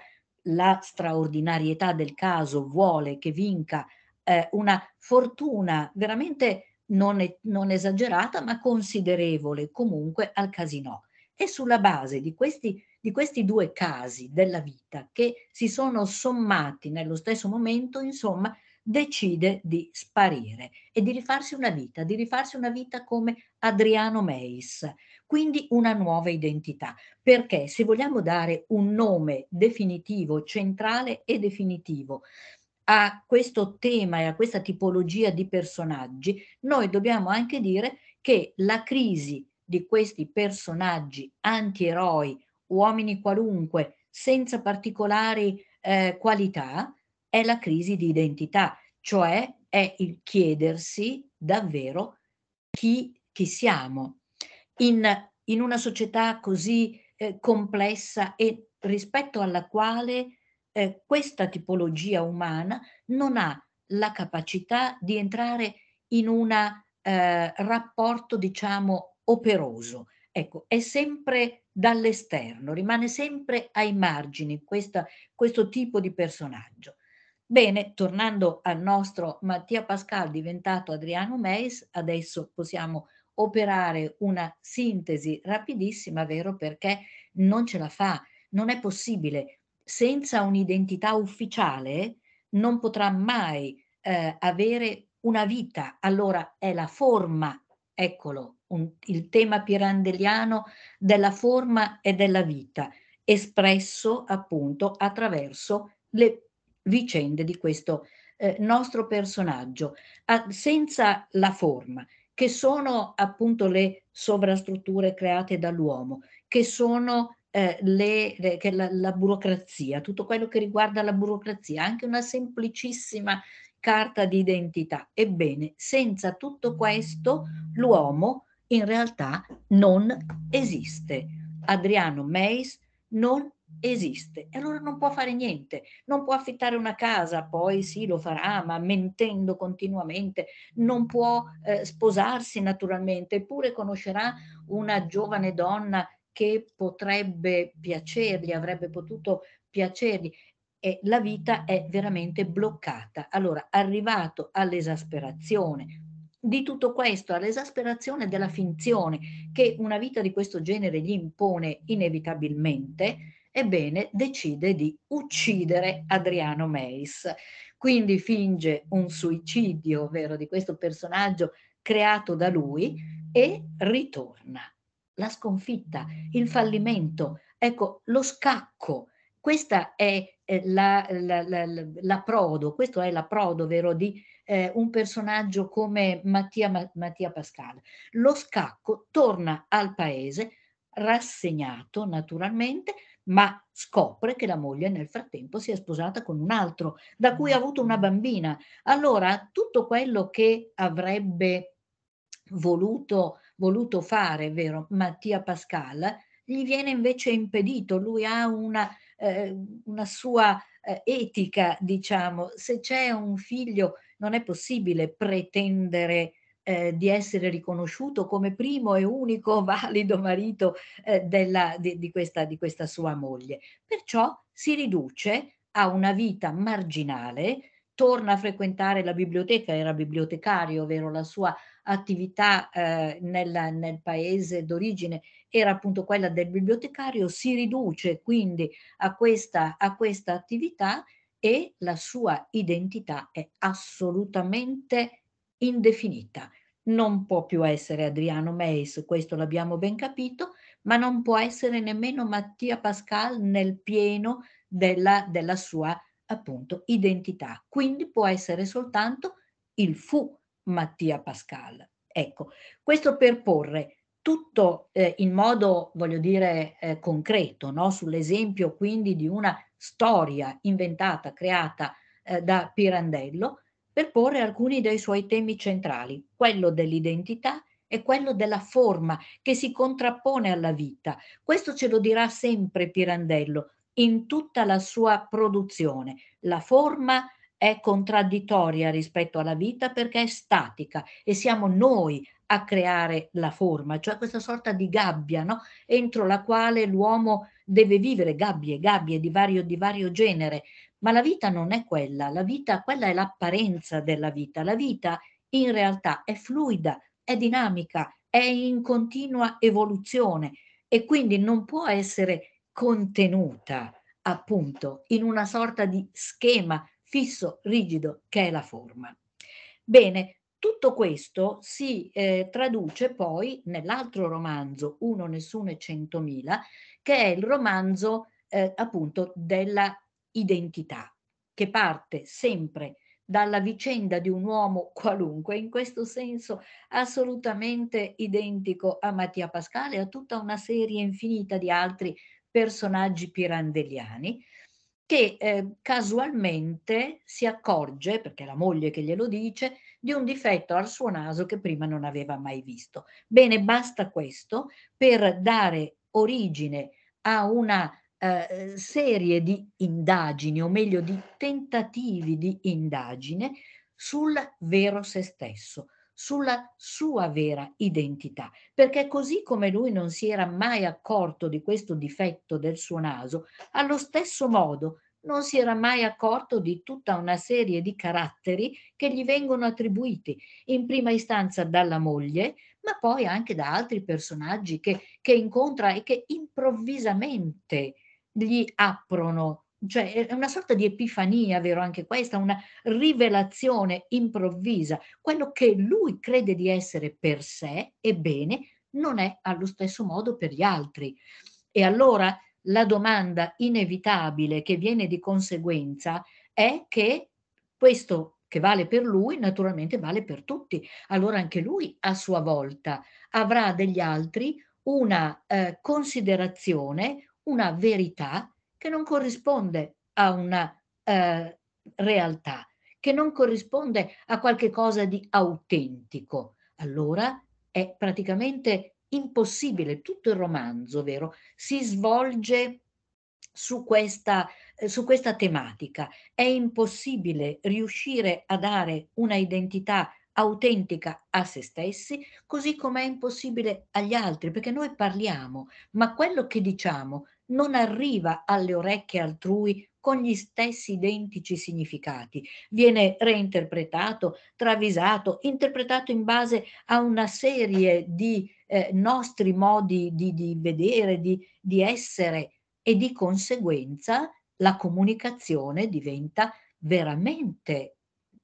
S1: La straordinarietà del caso vuole che vinca eh, una fortuna veramente non, è, non esagerata, ma considerevole comunque al casino. E sulla base di questi di questi due casi della vita che si sono sommati nello stesso momento, insomma, decide di sparire e di rifarsi una vita, di rifarsi una vita come Adriano Meis, quindi una nuova identità. Perché se vogliamo dare un nome definitivo, centrale e definitivo a questo tema e a questa tipologia di personaggi, noi dobbiamo anche dire che la crisi di questi personaggi antieroi uomini qualunque, senza particolari eh, qualità, è la crisi di identità, cioè è il chiedersi davvero chi, chi siamo. In, in, una società così eh, complessa e rispetto alla quale eh, questa tipologia umana non ha la capacità di entrare in un eh, rapporto, diciamo, operoso. Ecco, è sempre dall'esterno, rimane sempre ai margini questa, questo tipo di personaggio. Bene, tornando al nostro Mattia Pascal diventato Adriano Meis, adesso possiamo operare una sintesi rapidissima, vero? Perché non ce la fa, non è possibile. Senza un'identità ufficiale non potrà mai eh, avere una vita. Allora è la forma, eccolo, un, il tema pirandelliano della forma e della vita, espresso appunto attraverso le vicende di questo eh, nostro personaggio, a, senza la forma, che sono appunto le sovrastrutture create dall'uomo, che sono eh, le, le, che la, la burocrazia, tutto quello che riguarda la burocrazia, anche una semplicissima carta di identità. Ebbene, senza tutto questo l'uomo in realtà non esiste. Adriano Meis non esiste e allora non può fare niente, non può affittare una casa, poi sì lo farà, ma mentendo continuamente, non può eh, sposarsi naturalmente, eppure conoscerà una giovane donna che potrebbe piacergli, avrebbe potuto piacergli e la vita è veramente bloccata. Allora, arrivato all'esasperazione di tutto questo, all'esasperazione della finzione che una vita di questo genere gli impone inevitabilmente, ebbene decide di uccidere Adriano Meis. Quindi finge un suicidio, ovvero di questo personaggio creato da lui e ritorna. La sconfitta, il fallimento, ecco, lo scacco. Questa è eh, la, la, la, la prodo, questo è la prodo, vero, di eh, un personaggio come Mattia, Mattia Pascal. Lo scacco torna al paese rassegnato naturalmente, ma scopre che la moglie nel frattempo si è sposata con un altro, da cui ha avuto una bambina. Allora, tutto quello che avrebbe voluto, voluto fare, vero, Mattia Pascal, gli viene invece impedito. Lui ha una, eh, una sua eh, etica, diciamo. Se c'è un figlio, non è possibile pretendere eh, di essere riconosciuto come primo e unico valido marito eh, della, di, di, questa, di questa sua moglie. Perciò si riduce a una vita marginale, torna a frequentare la biblioteca, era bibliotecario, ovvero la sua attività eh, nella, nel paese d'origine era appunto quella del bibliotecario, si riduce quindi a questa, a questa attività e la sua identità è assolutamente indefinita. Non può più essere Adriano Meis, questo l'abbiamo ben capito, ma non può essere nemmeno Mattia Pascal nel pieno della, della sua appunto identità. Quindi può essere soltanto il fu Mattia Pascal. Ecco, questo per porre tutto eh, in modo, voglio dire, eh, concreto, no? sull'esempio quindi di una storia inventata, creata eh, da Pirandello, per porre alcuni dei suoi temi centrali, quello dell'identità e quello della forma che si contrappone alla vita. Questo ce lo dirà sempre Pirandello in tutta la sua produzione. La forma è contraddittoria rispetto alla vita perché è statica e siamo noi a creare la forma, cioè questa sorta di gabbia no? entro la quale l'uomo deve vivere, gabbie, gabbie di vario, di vario genere, ma la vita non è quella, la vita, quella è l'apparenza della vita, la vita in realtà è fluida, è dinamica, è in continua evoluzione e quindi non può essere contenuta appunto in una sorta di schema fisso, rigido, che è la forma. Bene, tutto questo si eh, traduce poi nell'altro romanzo, Uno, Nessuno e Centomila, che è il romanzo eh, appunto della identità, che parte sempre dalla vicenda di un uomo qualunque, in questo senso assolutamente identico a Mattia Pascal e a tutta una serie infinita di altri personaggi pirandelliani, che eh, casualmente si accorge, perché è la moglie che glielo dice, di un difetto al suo naso che prima non aveva mai visto. Bene, basta questo per dare origine a una eh, serie di indagini, o meglio di tentativi di indagine sul vero se stesso, sulla sua vera identità, perché così come lui non si era mai accorto di questo difetto del suo naso, allo stesso modo non si era mai accorto di tutta una serie di caratteri che gli vengono attribuiti in prima istanza dalla moglie, ma poi anche da altri personaggi che, che incontra e che improvvisamente gli aprono, cioè è una sorta di epifania, vero anche questa, una rivelazione improvvisa. Quello che lui crede di essere per sé, ebbene, non è allo stesso modo per gli altri. E allora la domanda inevitabile che viene di conseguenza è che Questo che vale per lui, naturalmente vale per tutti. Allora anche lui a sua volta avrà degli altri una eh, considerazione, una verità che non corrisponde a una eh, realtà, che non corrisponde a qualche cosa di autentico. Allora è praticamente impossibile, tutto il romanzo, vero, si svolge su questa, eh, su questa tematica. È impossibile riuscire a dare una identità autentica a se stessi, così come è impossibile agli altri, perché noi parliamo, ma quello che diciamo non arriva alle orecchie altrui con gli stessi identici significati, viene reinterpretato, travisato, interpretato in base a una serie di eh, nostri modi di, di vedere, di, di essere e di conseguenza la comunicazione diventa veramente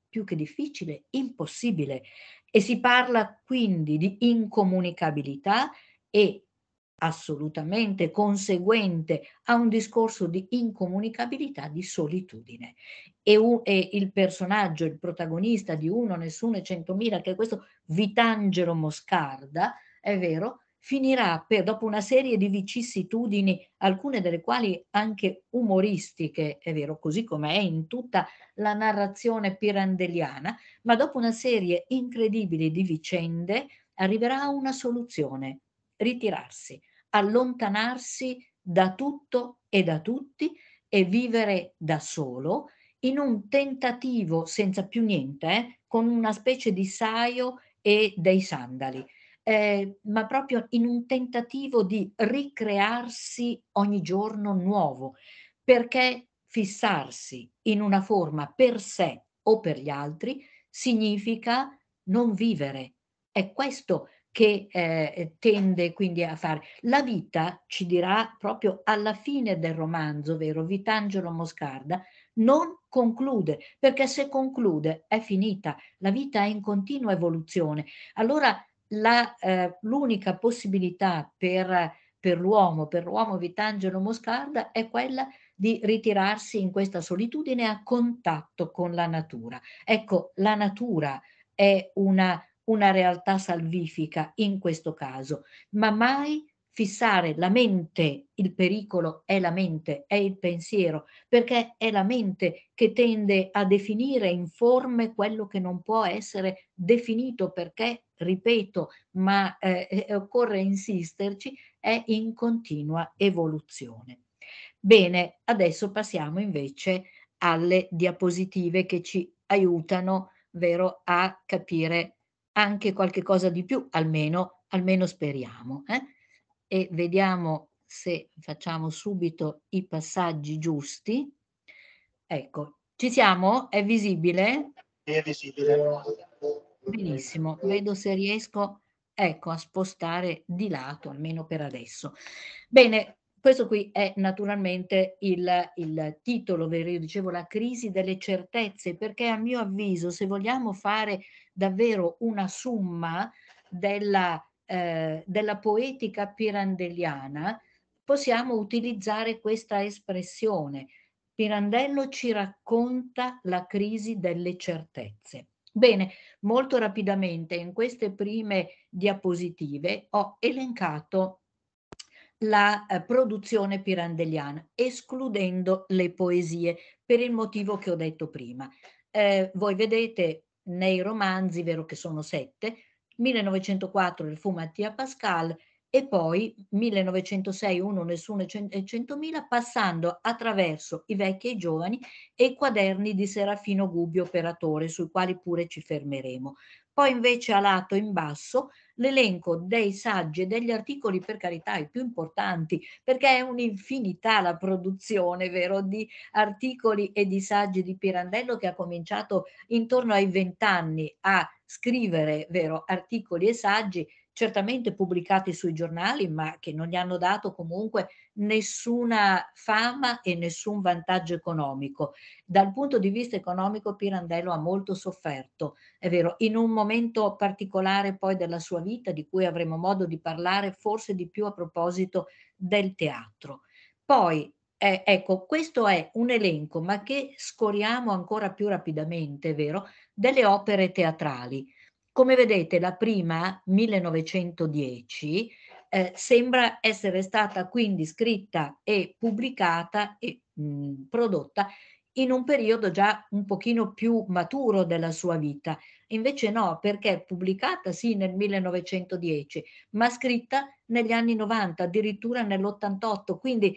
S1: più che difficile, impossibile. E si parla quindi di incomunicabilità e assolutamente conseguente a un discorso di incomunicabilità, di solitudine. E, un, e, il personaggio, il protagonista di Uno, Nessuno e Centomila, che è questo Vitangelo Moscarda, è vero, finirà per, dopo una serie di vicissitudini, alcune delle quali anche umoristiche, è vero, così come è in tutta la narrazione pirandelliana, ma dopo una serie incredibile di vicende arriverà a una soluzione, ritirarsi, allontanarsi da tutto e da tutti e vivere da solo in un tentativo senza più niente, eh, con una specie di saio e dei sandali eh, ma proprio in un tentativo di ricrearsi ogni giorno nuovo, perché fissarsi in una forma per sé o per gli altri significa non vivere. È questo che eh, tende quindi a fare. La vita, ci dirà proprio alla fine del romanzo, vero, Vitangelo Moscarda, non conclude, perché se conclude è finita, la vita è in continua evoluzione. Allora la, eh, l'unica possibilità per, per l'uomo, per l'uomo Vitangelo Moscarda, è quella di ritirarsi in questa solitudine a contatto con la natura. Ecco, la natura è una, una realtà salvifica in questo caso, ma mai fissare la mente, il pericolo è la mente, è il pensiero, perché è la mente che tende a definire in forme quello che non può essere definito perché, ripeto, ma eh, eh occorre insisterci, è in continua evoluzione. Bene, adesso passiamo invece alle diapositive che ci aiutano, vero, a capire anche qualche cosa di più, almeno, almeno speriamo. Eh? e vediamo se facciamo subito i passaggi giusti. Ecco, ci siamo? È visibile?
S2: È visibile.
S1: Benissimo, vedo se riesco ecco, a spostare di lato, almeno per adesso. Bene, questo qui è naturalmente il, il titolo, vero? Io dicevo la crisi delle certezze, perché a mio avviso, se vogliamo fare davvero una summa della eh, della poetica pirandelliana, possiamo utilizzare questa espressione. Pirandello ci racconta la crisi delle certezze. Bene, molto rapidamente in queste prime diapositive ho elencato la eh, produzione pirandelliana, escludendo le poesie, per il motivo che ho detto prima. Eh, voi vedete nei romanzi, vero che sono sette, 1904 il fu Mattia Pascal e poi 1906 uno nessuno e centomila passando attraverso i vecchi e i giovani e i quaderni di Serafino Gubbio operatore sui quali pure ci fermeremo. Poi invece a lato in basso l'elenco dei saggi e degli articoli, per carità, i più importanti, perché è un'infinità la produzione, vero, di articoli e di saggi di Pirandello che ha cominciato intorno ai vent'anni a scrivere, vero, articoli e saggi certamente pubblicati sui giornali, ma che non gli hanno dato comunque nessuna fama e nessun vantaggio economico. Dal punto di vista economico Pirandello ha molto sofferto, è vero, in un momento particolare poi della sua vita, di cui avremo modo di parlare forse di più a proposito del teatro. Poi eh, ecco, questo è un elenco, ma che scoriamo ancora più rapidamente, vero, delle opere teatrali. Come vedete, la prima, 1910, eh, sembra essere stata quindi scritta e pubblicata e mh, prodotta in un periodo già un pochino più maturo della sua vita. Invece no, perché pubblicata sì nel 1910, ma scritta negli anni 90, addirittura nell'88, quindi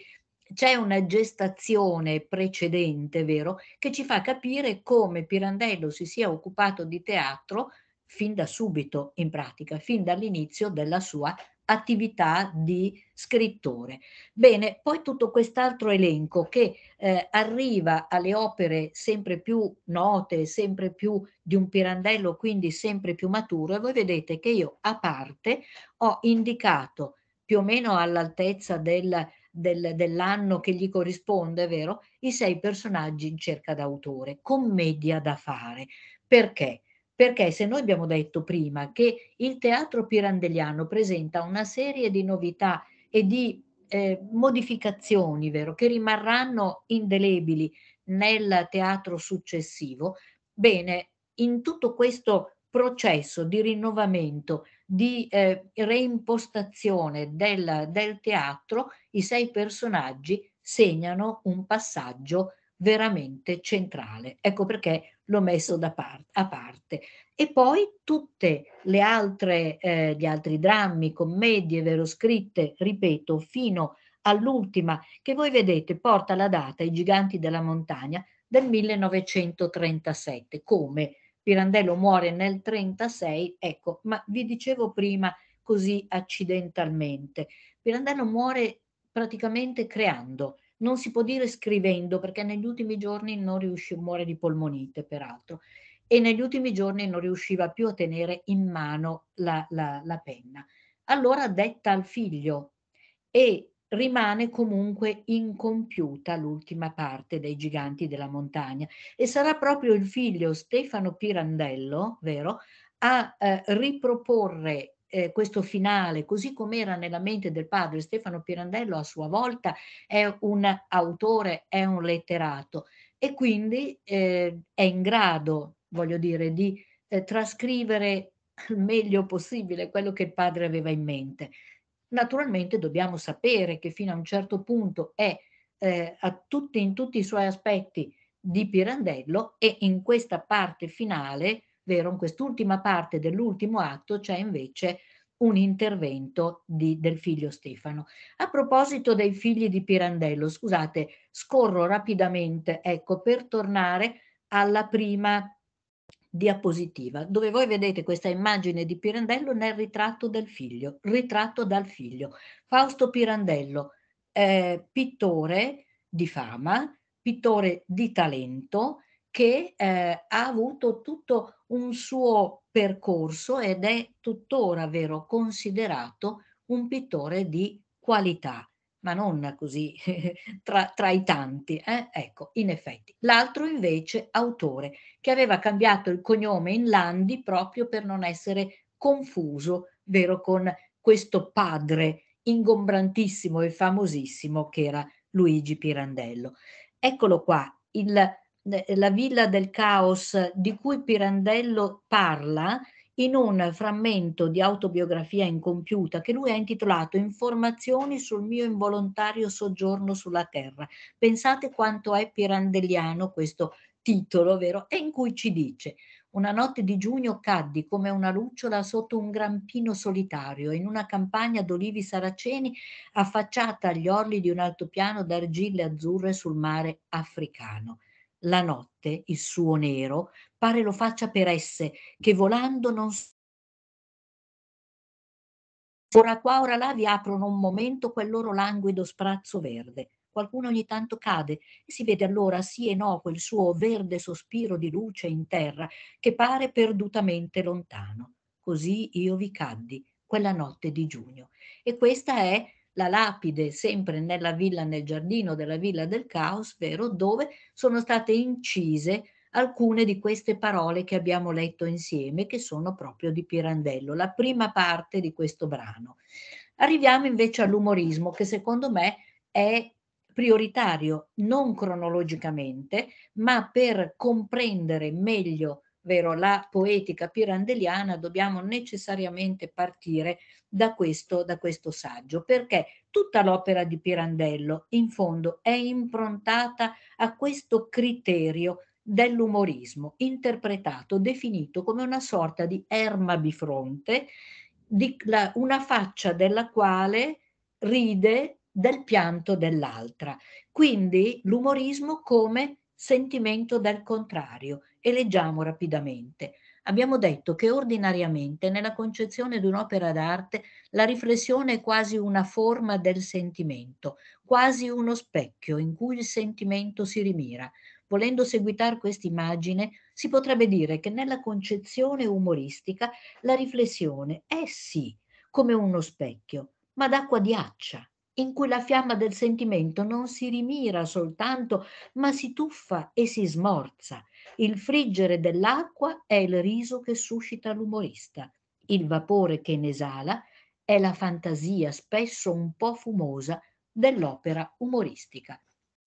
S1: c'è una gestazione precedente, vero, che ci fa capire come Pirandello si sia occupato di teatro fin da subito, in pratica, fin dall'inizio della sua attività di scrittore. Bene, poi tutto quest'altro elenco che eh, arriva alle opere sempre più note, sempre più di un Pirandello, quindi sempre più maturo, e voi vedete che io a parte ho indicato più o meno all'altezza del, del, dell'anno che gli corrisponde, vero? I sei personaggi in cerca d'autore, commedia da fare. Perché? Perché se noi abbiamo detto prima che il teatro pirandelliano presenta una serie di novità e di eh, modificazioni, vero, che rimarranno indelebili nel teatro successivo, bene, in tutto questo processo di rinnovamento, di eh, reimpostazione del, del teatro, i sei personaggi segnano un passaggio veramente centrale. Ecco perché l'ho messo da parte, a parte. E poi tutte le altre, eh, gli altri drammi, commedie, vero scritte, ripeto, fino all'ultima che voi vedete porta la data I giganti della montagna del 1937. Come Pirandello muore nel 36, ecco, ma vi dicevo prima così accidentalmente. Pirandello muore praticamente creando, non si può dire scrivendo perché negli ultimi giorni non riusciva, muore di polmonite peraltro, e negli ultimi giorni non riusciva più a tenere in mano la, la, la penna. Allora detta al figlio e rimane comunque incompiuta l'ultima parte dei giganti della montagna e sarà proprio il figlio Stefano Pirandello, vero, a eh, riproporre eh, questo finale, così come era nella mente del padre, Stefano Pirandello a sua volta è un autore, è un letterato e quindi eh, è in grado, voglio dire, di eh, trascrivere il meglio possibile quello che il padre aveva in mente. Naturalmente dobbiamo sapere che fino a un certo punto è eh, tutti, in tutti i suoi aspetti di Pirandello e in questa parte finale vero? In quest'ultima parte dell'ultimo atto c'è invece un intervento di, del figlio Stefano. A proposito dei figli di Pirandello, scusate, scorro rapidamente, ecco, per tornare alla prima diapositiva, dove voi vedete questa immagine di Pirandello nel ritratto del figlio, ritratto dal figlio. Fausto Pirandello, eh, pittore di fama, pittore di talento, che eh, ha avuto tutto un suo percorso ed è tuttora vero considerato un pittore di qualità, ma non così tra, tra i tanti. Eh? Ecco, in effetti. L'altro invece autore che aveva cambiato il cognome in Landi proprio per non essere confuso, vero, con questo padre ingombrantissimo e famosissimo che era Luigi Pirandello. Eccolo qua, il la villa del caos di cui Pirandello parla in un frammento di autobiografia incompiuta che lui ha intitolato Informazioni sul mio involontario soggiorno sulla terra. Pensate quanto è pirandelliano questo titolo, vero? E in cui ci dice una notte di giugno caddi come una lucciola sotto un gran pino solitario in una campagna d'olivi saraceni affacciata agli orli di un altopiano d'argille azzurre sul mare africano la notte, il suo nero, pare lo faccia per esse, che volando non Ora qua, ora là vi aprono un momento quel loro languido sprazzo verde. Qualcuno ogni tanto cade e si vede allora sì e no quel suo verde sospiro di luce in terra che pare perdutamente lontano. Così io vi caddi quella notte di giugno. E questa è la lapide sempre nella villa, nel giardino della villa del caos, vero, dove sono state incise alcune di queste parole che abbiamo letto insieme, che sono proprio di Pirandello, la prima parte di questo brano. Arriviamo invece all'umorismo, che secondo me è prioritario, non cronologicamente, ma per comprendere meglio vero, la poetica pirandeliana, dobbiamo necessariamente partire da questo, da questo saggio, perché tutta l'opera di Pirandello, in fondo, è improntata a questo criterio dell'umorismo, interpretato, definito come una sorta di erma bifronte, di la, una faccia della quale ride del pianto dell'altra. Quindi l'umorismo come sentimento del contrario. E leggiamo rapidamente. Abbiamo detto che ordinariamente nella concezione di un'opera d'arte la riflessione è quasi una forma del sentimento, quasi uno specchio in cui il sentimento si rimira. Volendo seguitare quest'immagine, si potrebbe dire che nella concezione umoristica la riflessione è sì come uno specchio, ma d'acqua di accia, in cui la fiamma del sentimento non si rimira soltanto, ma si tuffa e si smorza. Il friggere dell'acqua è il riso che suscita l'umorista. Il vapore che ne esala è la fantasia, spesso un po' fumosa, dell'opera umoristica.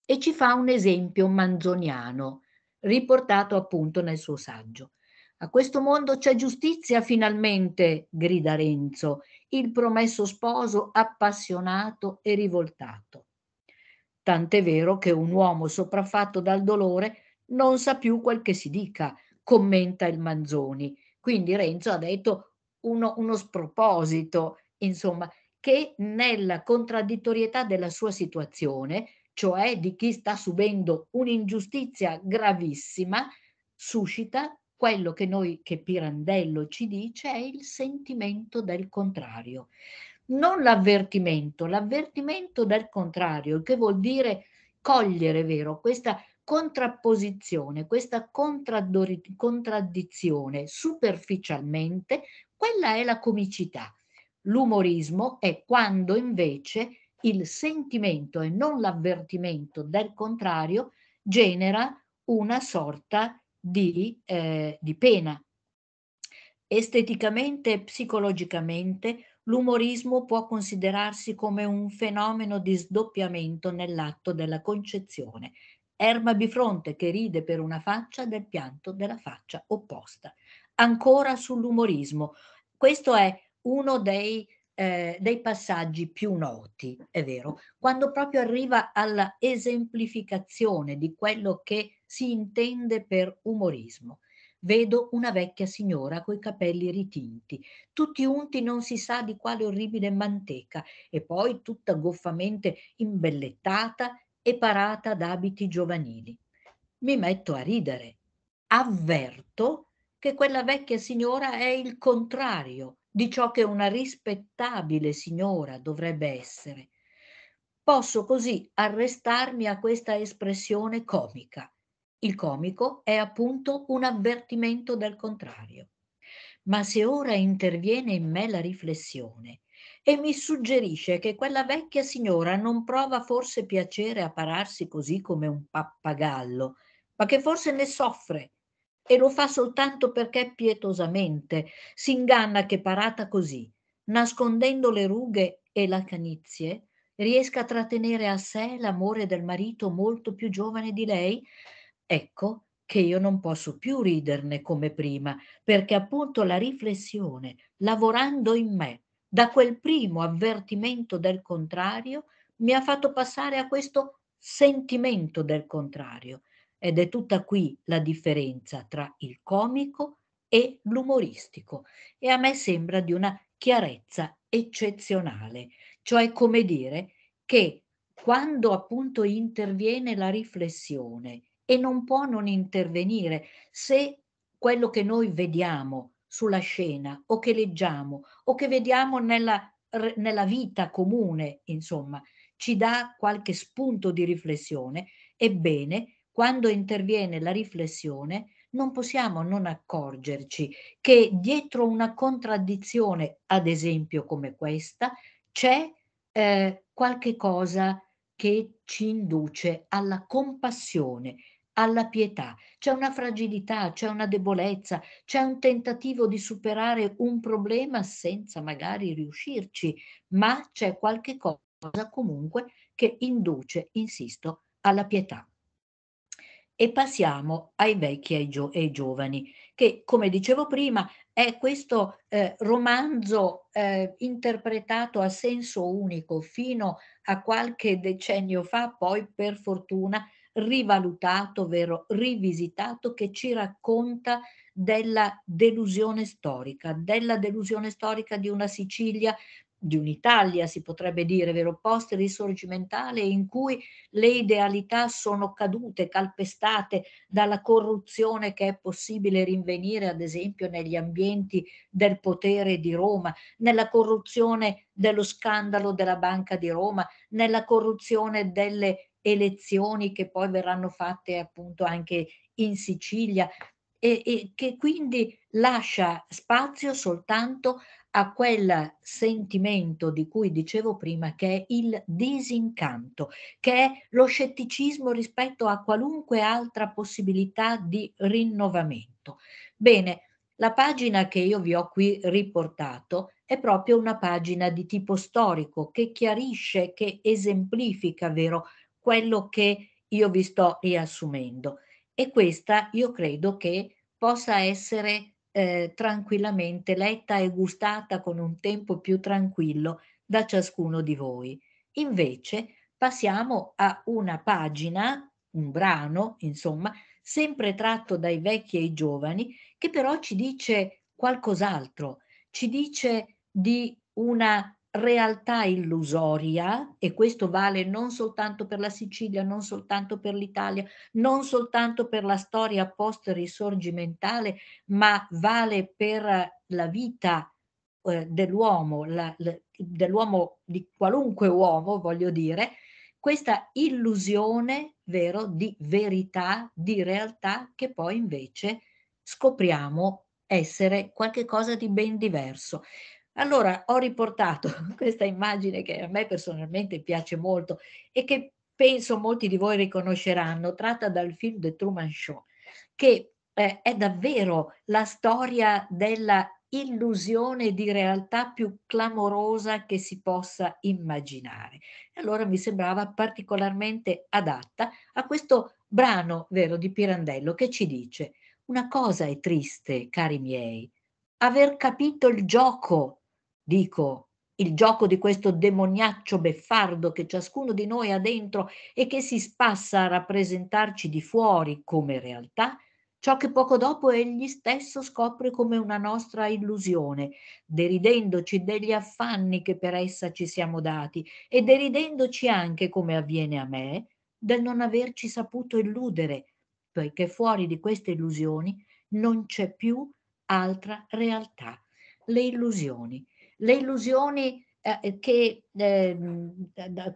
S1: E ci fa un esempio manzoniano, riportato appunto nel suo saggio. A questo mondo c'è giustizia finalmente, grida Renzo, il promesso sposo appassionato e rivoltato. Tant'è vero che un uomo sopraffatto dal dolore non sa più quel che si dica, commenta il Manzoni. Quindi Renzo ha detto uno, uno sproposito, insomma, che nella contraddittorietà della sua situazione, cioè di chi sta subendo un'ingiustizia gravissima, suscita quello che noi, che Pirandello ci dice, è il sentimento del contrario. Non l'avvertimento, l'avvertimento del contrario, che vuol dire cogliere, vero, questa contrapposizione, questa contraddizione superficialmente, quella è la comicità. L'umorismo è quando invece il sentimento e non l'avvertimento del contrario genera una sorta di, eh, di pena. Esteticamente e psicologicamente l'umorismo può considerarsi come un fenomeno di sdoppiamento nell'atto della concezione. Erma bifronte che ride per una faccia del pianto della faccia opposta. Ancora sull'umorismo. Questo è uno dei, eh, dei passaggi più noti, è vero, quando proprio arriva alla esemplificazione di quello che si intende per umorismo. Vedo una vecchia signora coi capelli ritinti, tutti unti non si sa di quale orribile manteca, e poi tutta goffamente imbellettata e parata d'abiti giovanili. Mi metto a ridere. Avverto che quella vecchia signora è il contrario di ciò che una rispettabile signora dovrebbe essere. Posso così arrestarmi a questa espressione comica il comico è appunto un avvertimento del contrario. Ma se ora interviene in me la riflessione e mi suggerisce che quella vecchia signora non prova forse piacere a pararsi così come un pappagallo, ma che forse ne soffre e lo fa soltanto perché pietosamente si inganna che parata così, nascondendo le rughe e la canizie, riesca a trattenere a sé l'amore del marito molto più giovane di lei, Ecco che io non posso più riderne come prima, perché appunto la riflessione, lavorando in me, da quel primo avvertimento del contrario, mi ha fatto passare a questo sentimento del contrario. Ed è tutta qui la differenza tra il comico e l'umoristico. E a me sembra di una chiarezza eccezionale, cioè come dire che quando appunto interviene la riflessione e non può non intervenire se quello che noi vediamo sulla scena o che leggiamo o che vediamo nella, nella vita comune, insomma, ci dà qualche spunto di riflessione, ebbene, quando interviene la riflessione, non possiamo non accorgerci che dietro una contraddizione, ad esempio come questa, c'è eh, qualche cosa che ci induce alla compassione, alla pietà. C'è una fragilità, c'è una debolezza, c'è un tentativo di superare un problema senza magari riuscirci, ma c'è qualche cosa comunque che induce, insisto, alla pietà. E passiamo ai vecchi e ai, gio- ai giovani, che come dicevo prima è questo eh, romanzo eh, interpretato a senso unico fino a qualche decennio fa, poi per fortuna rivalutato, vero, rivisitato, che ci racconta della delusione storica, della delusione storica di una Sicilia di un'Italia, si potrebbe dire, vero, post-risorgimentale, in cui le idealità sono cadute, calpestate dalla corruzione che è possibile rinvenire, ad esempio, negli ambienti del potere di Roma, nella corruzione dello scandalo della Banca di Roma, nella corruzione delle elezioni che poi verranno fatte appunto anche in Sicilia e, e che quindi lascia spazio soltanto a quel sentimento di cui dicevo prima, che è il disincanto, che è lo scetticismo rispetto a qualunque altra possibilità di rinnovamento. Bene, la pagina che io vi ho qui riportato è proprio una pagina di tipo storico che chiarisce, che esemplifica, vero, quello che io vi sto riassumendo. E questa io credo che possa essere eh, tranquillamente letta e gustata con un tempo più tranquillo da ciascuno di voi. Invece passiamo a una pagina, un brano, insomma, sempre tratto dai vecchi e i giovani, che però ci dice qualcos'altro, ci dice di una realtà illusoria, e questo vale non soltanto per la Sicilia, non soltanto per l'Italia, non soltanto per la storia post-risorgimentale, ma vale per la vita eh, dell'uomo, la, la, dell'uomo di qualunque uomo, voglio dire, questa illusione, vero, di verità, di realtà, che poi invece scopriamo essere qualcosa di ben diverso. Allora ho riportato questa immagine che a me personalmente piace molto e che penso molti di voi riconosceranno, tratta dal film The Truman Show, che eh, è davvero la storia della illusione di realtà più clamorosa che si possa immaginare. Allora mi sembrava particolarmente adatta a questo brano, vero, di Pirandello che ci dice una cosa è triste, cari miei, aver capito il gioco dico, il gioco di questo demoniaccio beffardo che ciascuno di noi ha dentro e che si spassa a rappresentarci di fuori come realtà, ciò che poco dopo egli stesso scopre come una nostra illusione, deridendoci degli affanni che per essa ci siamo dati e deridendoci anche, come avviene a me, del non averci saputo illudere, poiché fuori di queste illusioni non c'è più altra realtà. Le illusioni le illusioni eh, che, eh,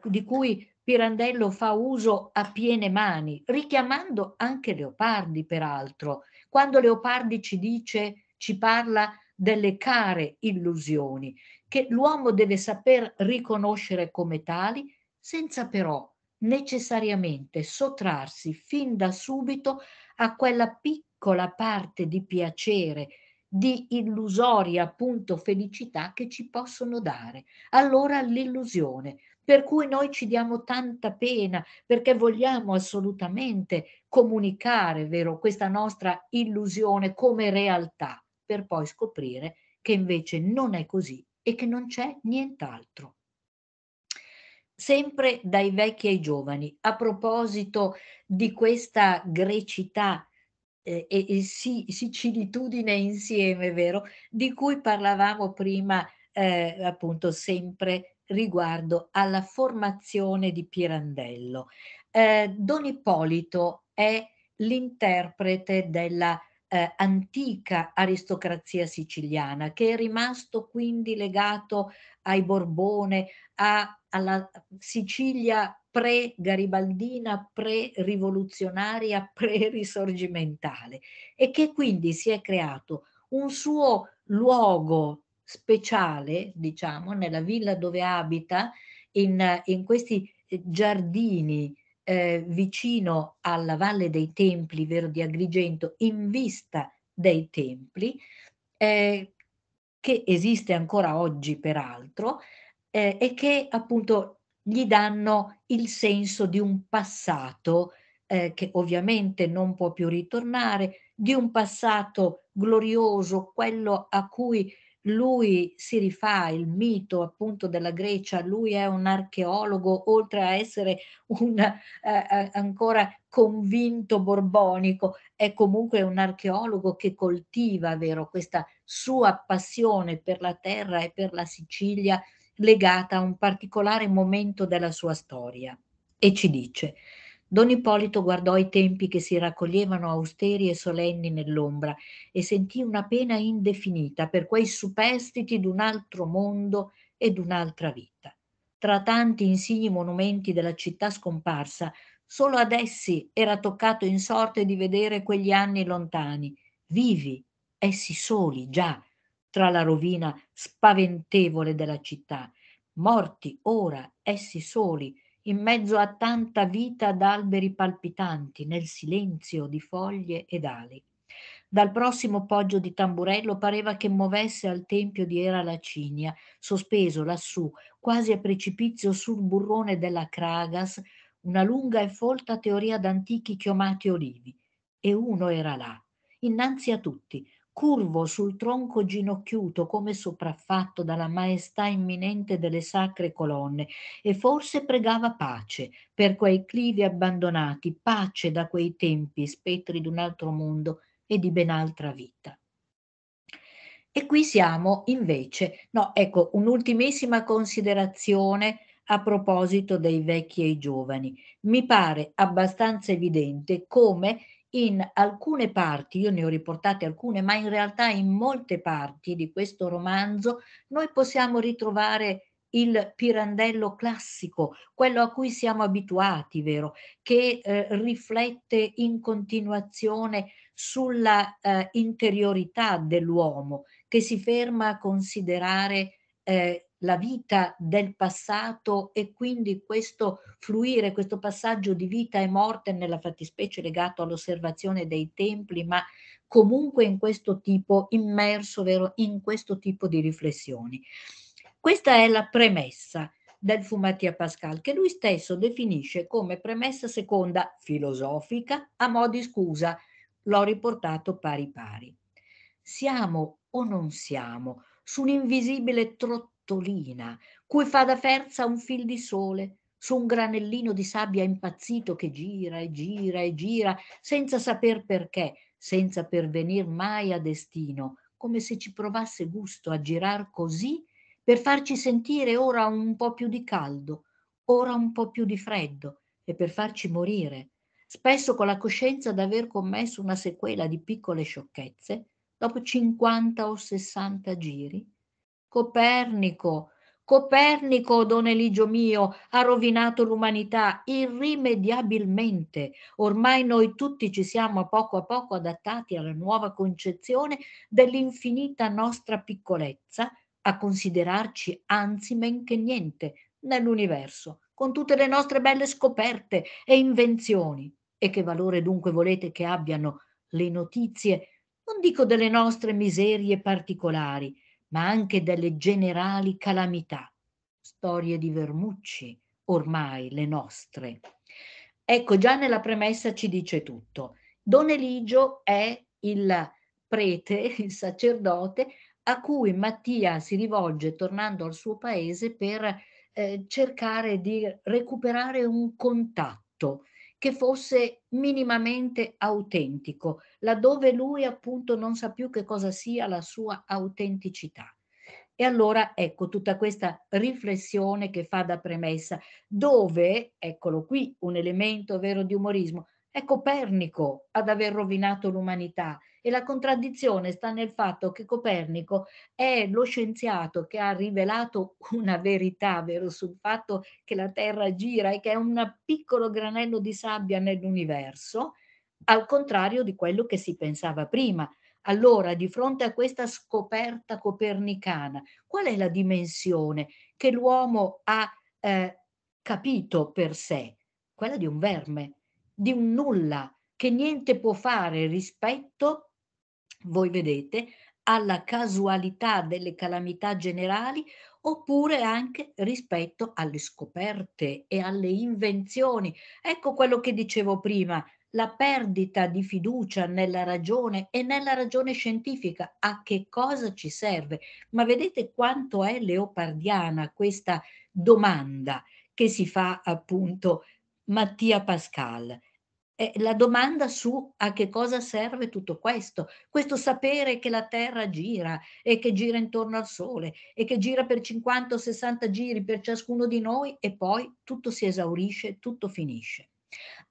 S1: di cui Pirandello fa uso a piene mani, richiamando anche Leopardi, peraltro. Quando Leopardi ci dice, ci parla delle care illusioni, che l'uomo deve saper riconoscere come tali, senza però necessariamente sottrarsi fin da subito a quella piccola parte di piacere di illusoria appunto felicità che ci possono dare. Allora l'illusione, per cui noi ci diamo tanta pena perché vogliamo assolutamente comunicare, vero, questa nostra illusione come realtà, per poi scoprire che invece non è così e che non c'è nient'altro. Sempre dai vecchi ai giovani, a proposito di questa grecità e, e si, sicilitudine insieme, vero? Di cui parlavamo prima, eh, appunto, sempre riguardo alla formazione di Pirandello. Eh, Don Ippolito è l'interprete della eh, antica aristocrazia siciliana che è rimasto quindi legato ai Borbone, a, alla Sicilia pre-garibaldina, pre-rivoluzionaria, pre-risorgimentale. E che quindi si è creato un suo luogo speciale, diciamo, nella villa dove abita, in, in questi giardini eh, vicino alla Valle dei Templi, vero di Agrigento, in vista dei templi, eh, che esiste ancora oggi peraltro, eh, e che appunto gli danno il senso di un passato eh, che ovviamente non può più ritornare, di un passato glorioso, quello a cui lui si rifà, il mito appunto della Grecia, lui è un archeologo, oltre a essere un eh, eh, ancora convinto borbonico, è comunque un archeologo che coltiva, vero, questa sua passione per la terra e per la Sicilia legata a un particolare momento della sua storia. E ci dice, Don Ippolito guardò i tempi che si raccoglievano austeri e solenni nell'ombra e sentì una pena indefinita per quei superstiti d'un altro mondo e d'un'altra vita. Tra tanti insigni monumenti della città scomparsa, solo ad essi era toccato in sorte di vedere quegli anni lontani, vivi, essi soli già, tra la rovina spaventevole della città, morti ora, essi soli, in mezzo a tanta vita d'alberi palpitanti, nel silenzio di foglie ed ali. Dal prossimo poggio di tamburello pareva che muovesse al tempio di Era Lacinia, sospeso lassù, quasi a precipizio sul burrone della Kragas, una lunga e folta teoria d'antichi chiomati olivi. E uno era là, innanzi a tutti, curvo sul tronco ginocchiuto come sopraffatto dalla maestà imminente delle sacre colonne e forse pregava pace per quei clivi abbandonati, pace da quei tempi, spettri d'un altro mondo e di ben altra vita. E qui siamo invece, no, ecco, un'ultimissima considerazione a proposito dei vecchi e i giovani. Mi pare abbastanza evidente come in alcune parti, io ne ho riportate alcune, ma in realtà in molte parti di questo romanzo noi possiamo ritrovare il pirandello classico, quello a cui siamo abituati, vero? Che eh, riflette in continuazione sulla eh, interiorità dell'uomo, che si ferma a considerare eh, la vita del passato e quindi questo fluire, questo passaggio di vita e morte nella fattispecie legato all'osservazione dei templi, ma comunque in questo tipo, immerso vero, in questo tipo di riflessioni. Questa è la premessa del Fumatia Pascal, che lui stesso definisce come premessa seconda filosofica, a mo' di scusa, l'ho riportato pari pari. Siamo o non siamo su un'invisibile trottola trottolina, cui fa da ferza un fil di sole, su un granellino di sabbia impazzito che gira e gira e gira, senza saper perché, senza pervenir mai a destino, come se ci provasse gusto a girar così per farci sentire ora un po' più di caldo, ora un po' più di freddo e per farci morire, spesso con la coscienza d'aver commesso una sequela di piccole sciocchezze, dopo 50 o 60 giri, Copernico, Copernico, don Eligio mio, ha rovinato l'umanità irrimediabilmente. Ormai noi tutti ci siamo a poco a poco adattati alla nuova concezione dell'infinita nostra piccolezza, a considerarci anzi men che niente nell'universo, con tutte le nostre belle scoperte e invenzioni. E che valore dunque volete che abbiano le notizie, non dico delle nostre miserie particolari, ma anche delle generali calamità. Storie di Vermucci, ormai le nostre. Ecco, già nella premessa ci dice tutto. Don Eligio è il prete, il sacerdote, a cui Mattia si rivolge tornando al suo paese per eh, cercare di recuperare un contatto che fosse minimamente autentico, laddove lui appunto non sa più che cosa sia la sua autenticità. E allora ecco tutta questa riflessione che fa da premessa, dove, eccolo qui, un elemento vero di umorismo, è Copernico ad aver rovinato l'umanità e la contraddizione sta nel fatto che Copernico è lo scienziato che ha rivelato una verità, vero, sul fatto che la Terra gira e che è un piccolo granello di sabbia nell'universo, al contrario di quello che si pensava prima. Allora, di fronte a questa scoperta copernicana, qual è la dimensione che l'uomo ha eh, capito per sé? Quella di un verme di un nulla che niente può fare rispetto, voi vedete, alla casualità delle calamità generali oppure anche rispetto alle scoperte e alle invenzioni. Ecco quello che dicevo prima, la perdita di fiducia nella ragione e nella ragione scientifica. A che cosa ci serve? Ma vedete quanto è leopardiana questa domanda che si fa appunto Mattia Pascal. È la domanda su a che cosa serve tutto questo, questo sapere che la Terra gira e che gira intorno al Sole e che gira per 50 o 60 giri per ciascuno di noi e poi tutto si esaurisce, tutto finisce.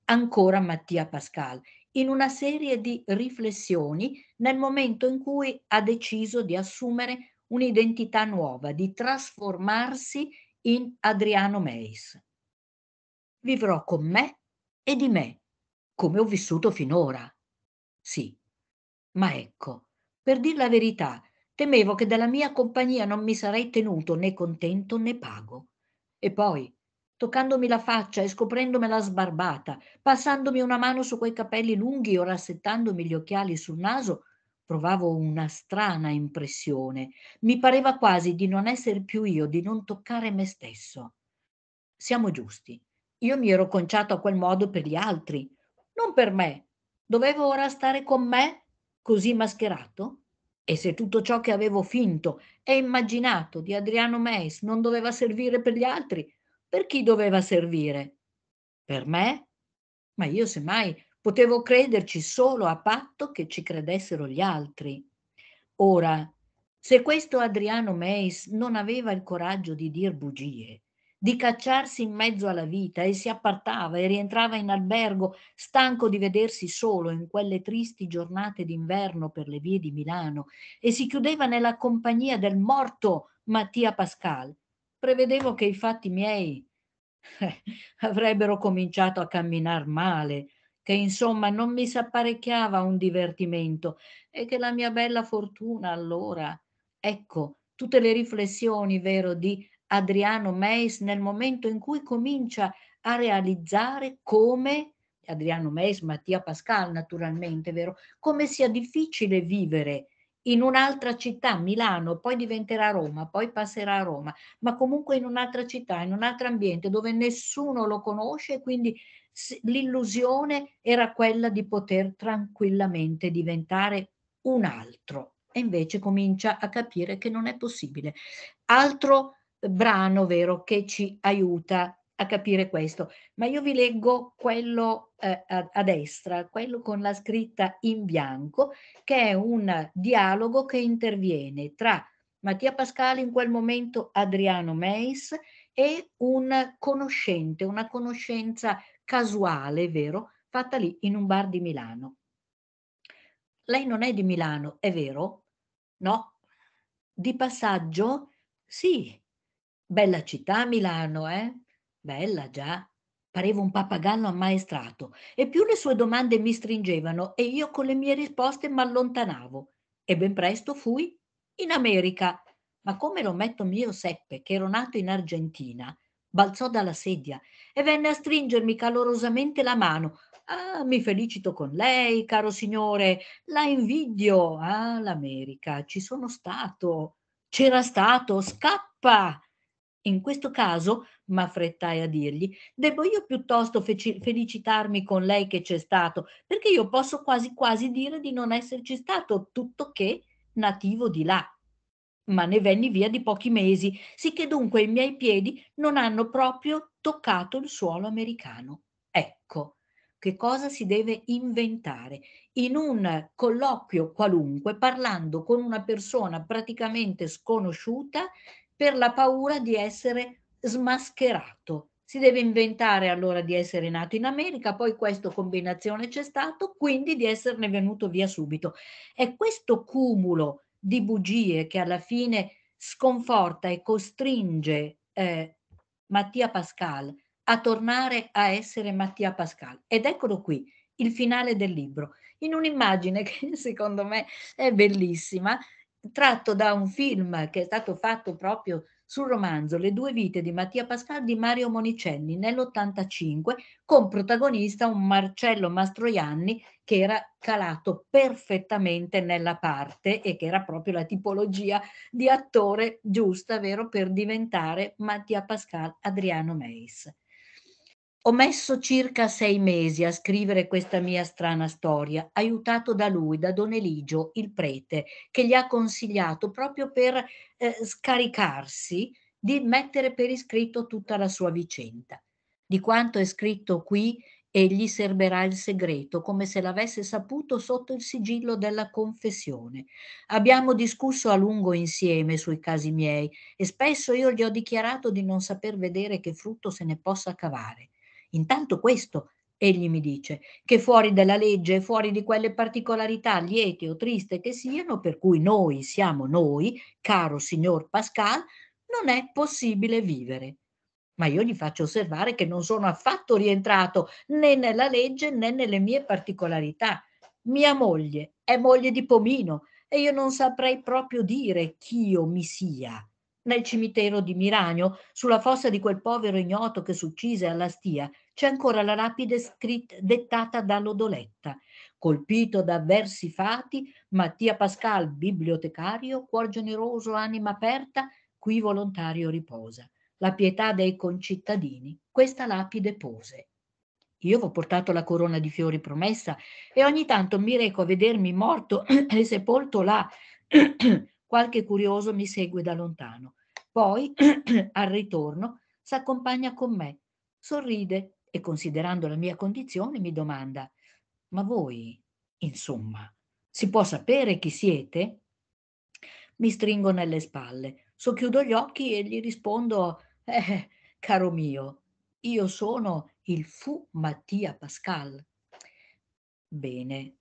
S1: Ancora Mattia Pascal, in una serie di riflessioni nel momento in cui ha deciso di assumere un'identità nuova, di trasformarsi in Adriano Meis. Vivrò con me e di me, come ho vissuto finora. Sì, ma ecco, per dir la verità, temevo che della mia compagnia non mi sarei tenuto né contento né pago. E poi, toccandomi la faccia e scoprendomela sbarbata, passandomi una mano su quei capelli lunghi o rassettandomi gli occhiali sul naso, provavo una strana impressione. Mi pareva quasi di non essere più io, di non toccare me stesso. Siamo giusti. Io mi ero conciato a quel modo per gli altri, non per me. Dovevo ora stare con me così mascherato? E se tutto ciò che avevo finto e immaginato di Adriano Meis non doveva servire per gli altri, per chi doveva servire? Per me? Ma io semmai potevo crederci solo a patto che ci credessero gli altri. Ora, se questo Adriano Meis non aveva il coraggio di dir bugie, di cacciarsi in mezzo alla vita e si appartava e rientrava in albergo, stanco di vedersi solo in quelle tristi giornate d'inverno per le vie di Milano, e si chiudeva nella compagnia del morto Mattia Pascal, prevedevo che i fatti miei eh, avrebbero cominciato a camminar male, che insomma non mi s'apparecchiava un divertimento e che la mia bella fortuna allora, ecco, tutte le riflessioni, vero, di Adriano Meis nel momento in cui comincia a realizzare come Adriano Meis, Mattia Pascal naturalmente, vero, come sia difficile vivere in un'altra città, Milano, poi diventerà Roma, poi passerà a Roma, ma comunque in un'altra città, in un altro ambiente dove nessuno lo conosce, quindi l'illusione era quella di poter tranquillamente diventare un altro e invece comincia a capire che non è possibile. Altro brano, vero, che ci aiuta a capire questo, ma io vi leggo quello eh, a, a, destra, quello con la scritta in bianco, che è un dialogo che interviene tra Mattia Pascale, in quel momento Adriano Meis, e un conoscente, una conoscenza casuale, vero, fatta lì in un bar di Milano. Lei non è di Milano, è vero? No. Di passaggio? Sì. Bella città Milano, eh? Bella già. Pareva un pappagallo ammaestrato e più le sue domande mi stringevano e io con le mie risposte m'allontanavo. E ben presto fui in America. Ma come l'ometto mio seppe che ero nato in Argentina, balzò dalla sedia e venne a stringermi calorosamente la mano. Ah, mi felicito con lei, caro signore, la invidio. Ah, l'America, ci sono stato. C'era stato, scappa! In questo caso, m'affrettai a dirgli, devo io piuttosto feci- felicitarmi con lei che c'è stato, perché io posso quasi quasi dire di non esserci stato, tutto che nativo di là. Ma ne venni via di pochi mesi, sicché dunque i miei piedi non hanno proprio toccato il suolo americano. Ecco, che cosa si deve inventare in un colloquio qualunque, parlando con una persona praticamente sconosciuta, per la paura di essere smascherato. Si deve inventare allora di essere nato in America, poi questa combinazione c'è stato, quindi di esserne venuto via subito. È questo cumulo di bugie che alla fine sconforta e costringe eh, Mattia Pascal a tornare a essere Mattia Pascal. Ed eccolo qui, il finale del libro, in un'immagine che secondo me è bellissima, tratto da un film che è stato fatto proprio sul romanzo Le due vite di Mattia Pascal di Mario Monicelli nell'85 con protagonista un Marcello Mastroianni che era calato perfettamente nella parte e che era proprio la tipologia di attore giusta, vero, per diventare Mattia Pascal Adriano Meis. Ho messo circa sei mesi a scrivere questa mia strana storia, aiutato da lui, da Don Eligio, il prete, che gli ha consigliato proprio per eh, scaricarsi di mettere per iscritto tutta la sua vicenda. Di quanto è scritto qui, egli serberà il segreto, come se l'avesse saputo sotto il sigillo della confessione. Abbiamo discusso a lungo insieme sui casi miei e spesso io gli ho dichiarato di non saper vedere che frutto se ne possa cavare. Intanto questo, egli mi dice, che fuori dalla legge, fuori di quelle particolarità liete o triste che siano, per cui noi siamo noi, caro signor Pascal, non è possibile vivere. Ma io gli faccio osservare che non sono affatto rientrato né nella legge né nelle mie particolarità. Mia moglie è moglie di Pomino e io non saprei proprio dire chi io mi sia nel cimitero di Miragno, sulla fossa di quel povero ignoto che s'uccise alla stia, c'è ancora la lapide scritta, dettata da Lodoletta. Colpito da versi fati, Mattia Pascal, bibliotecario, cuor generoso, anima aperta, qui volontario riposa. La pietà dei concittadini, questa lapide pose. Io ho portato la corona di fiori promessa e ogni tanto mi reco a vedermi morto e sepolto là Qualche curioso mi segue da lontano. Poi, al ritorno, s'accompagna con me, sorride e, considerando la mia condizione, mi domanda: Ma voi, insomma, si può sapere chi siete? Mi stringo nelle spalle, socchiudo gli occhi e gli rispondo: Eh, caro mio, io sono il Fu Mattia Pascal. Bene,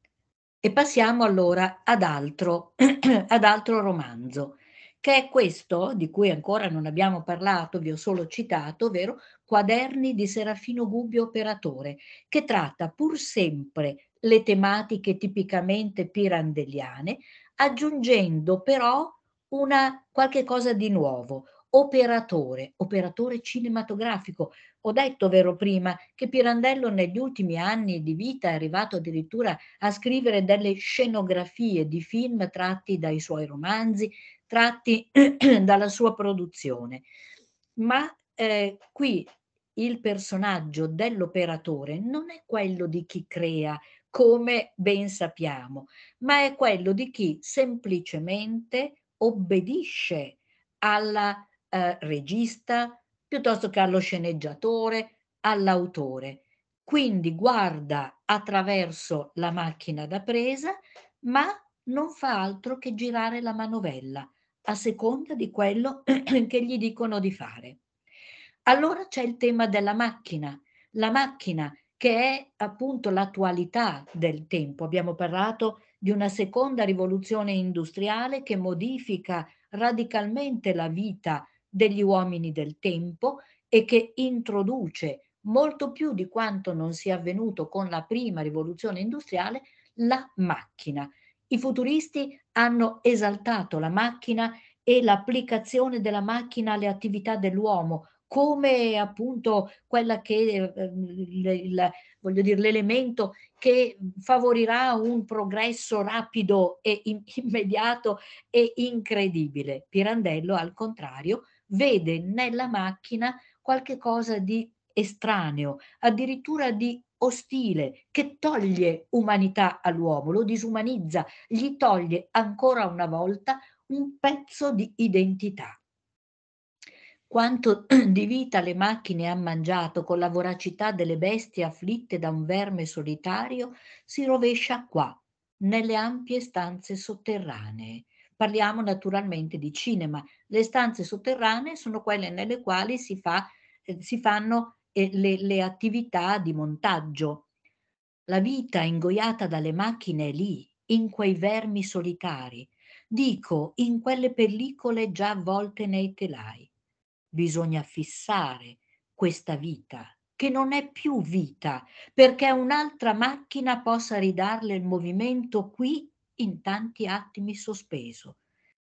S1: e passiamo allora ad altro, ad altro romanzo, che è questo, di cui ancora non abbiamo parlato, vi ho solo citato, ovvero Quaderni di Serafino Gubbio Operatore, che tratta pur sempre le tematiche tipicamente pirandelliane, aggiungendo però una qualche cosa di nuovo, operatore, operatore cinematografico. Ho detto, vero prima, che Pirandello negli ultimi anni di vita è arrivato addirittura a scrivere delle scenografie di film tratti dai suoi romanzi, tratti dalla sua produzione. Ma eh, qui il personaggio dell'operatore non è quello di chi crea, come ben sappiamo, ma è quello di chi semplicemente obbedisce alla eh, regista piuttosto che allo sceneggiatore, all'autore. Quindi guarda attraverso la macchina da presa, ma non fa altro che girare la manovella a seconda di quello che gli dicono di fare. Allora c'è il tema della macchina, la macchina che è appunto l'attualità del tempo. Abbiamo parlato di una seconda rivoluzione industriale che modifica radicalmente la vita degli uomini del tempo e che introduce molto più di quanto non sia avvenuto con la prima rivoluzione industriale la macchina. I futuristi hanno esaltato la macchina e l'applicazione della macchina alle attività dell'uomo come appunto quella che eh, il, il, voglio dire l'elemento che favorirà un progresso rapido e immediato e incredibile. Pirandello al contrario vede nella macchina qualche cosa di estraneo, addirittura di ostile, che toglie umanità all'uomo, lo disumanizza, gli toglie ancora una volta un pezzo di identità. Quanto di vita le macchine han mangiato con la voracità delle bestie afflitte da un verme solitario si rovescia qua, nelle ampie stanze sotterranee, Parliamo naturalmente di cinema. Le stanze sotterranee sono quelle nelle quali si, fa, eh, si fanno eh, le, le attività di montaggio. La vita ingoiata dalle macchine è lì, in quei vermi solitari. Dico, in quelle pellicole già avvolte nei telai. Bisogna fissare questa vita, che non è più vita, perché un'altra macchina possa ridarle il movimento qui in tanti attimi sospeso.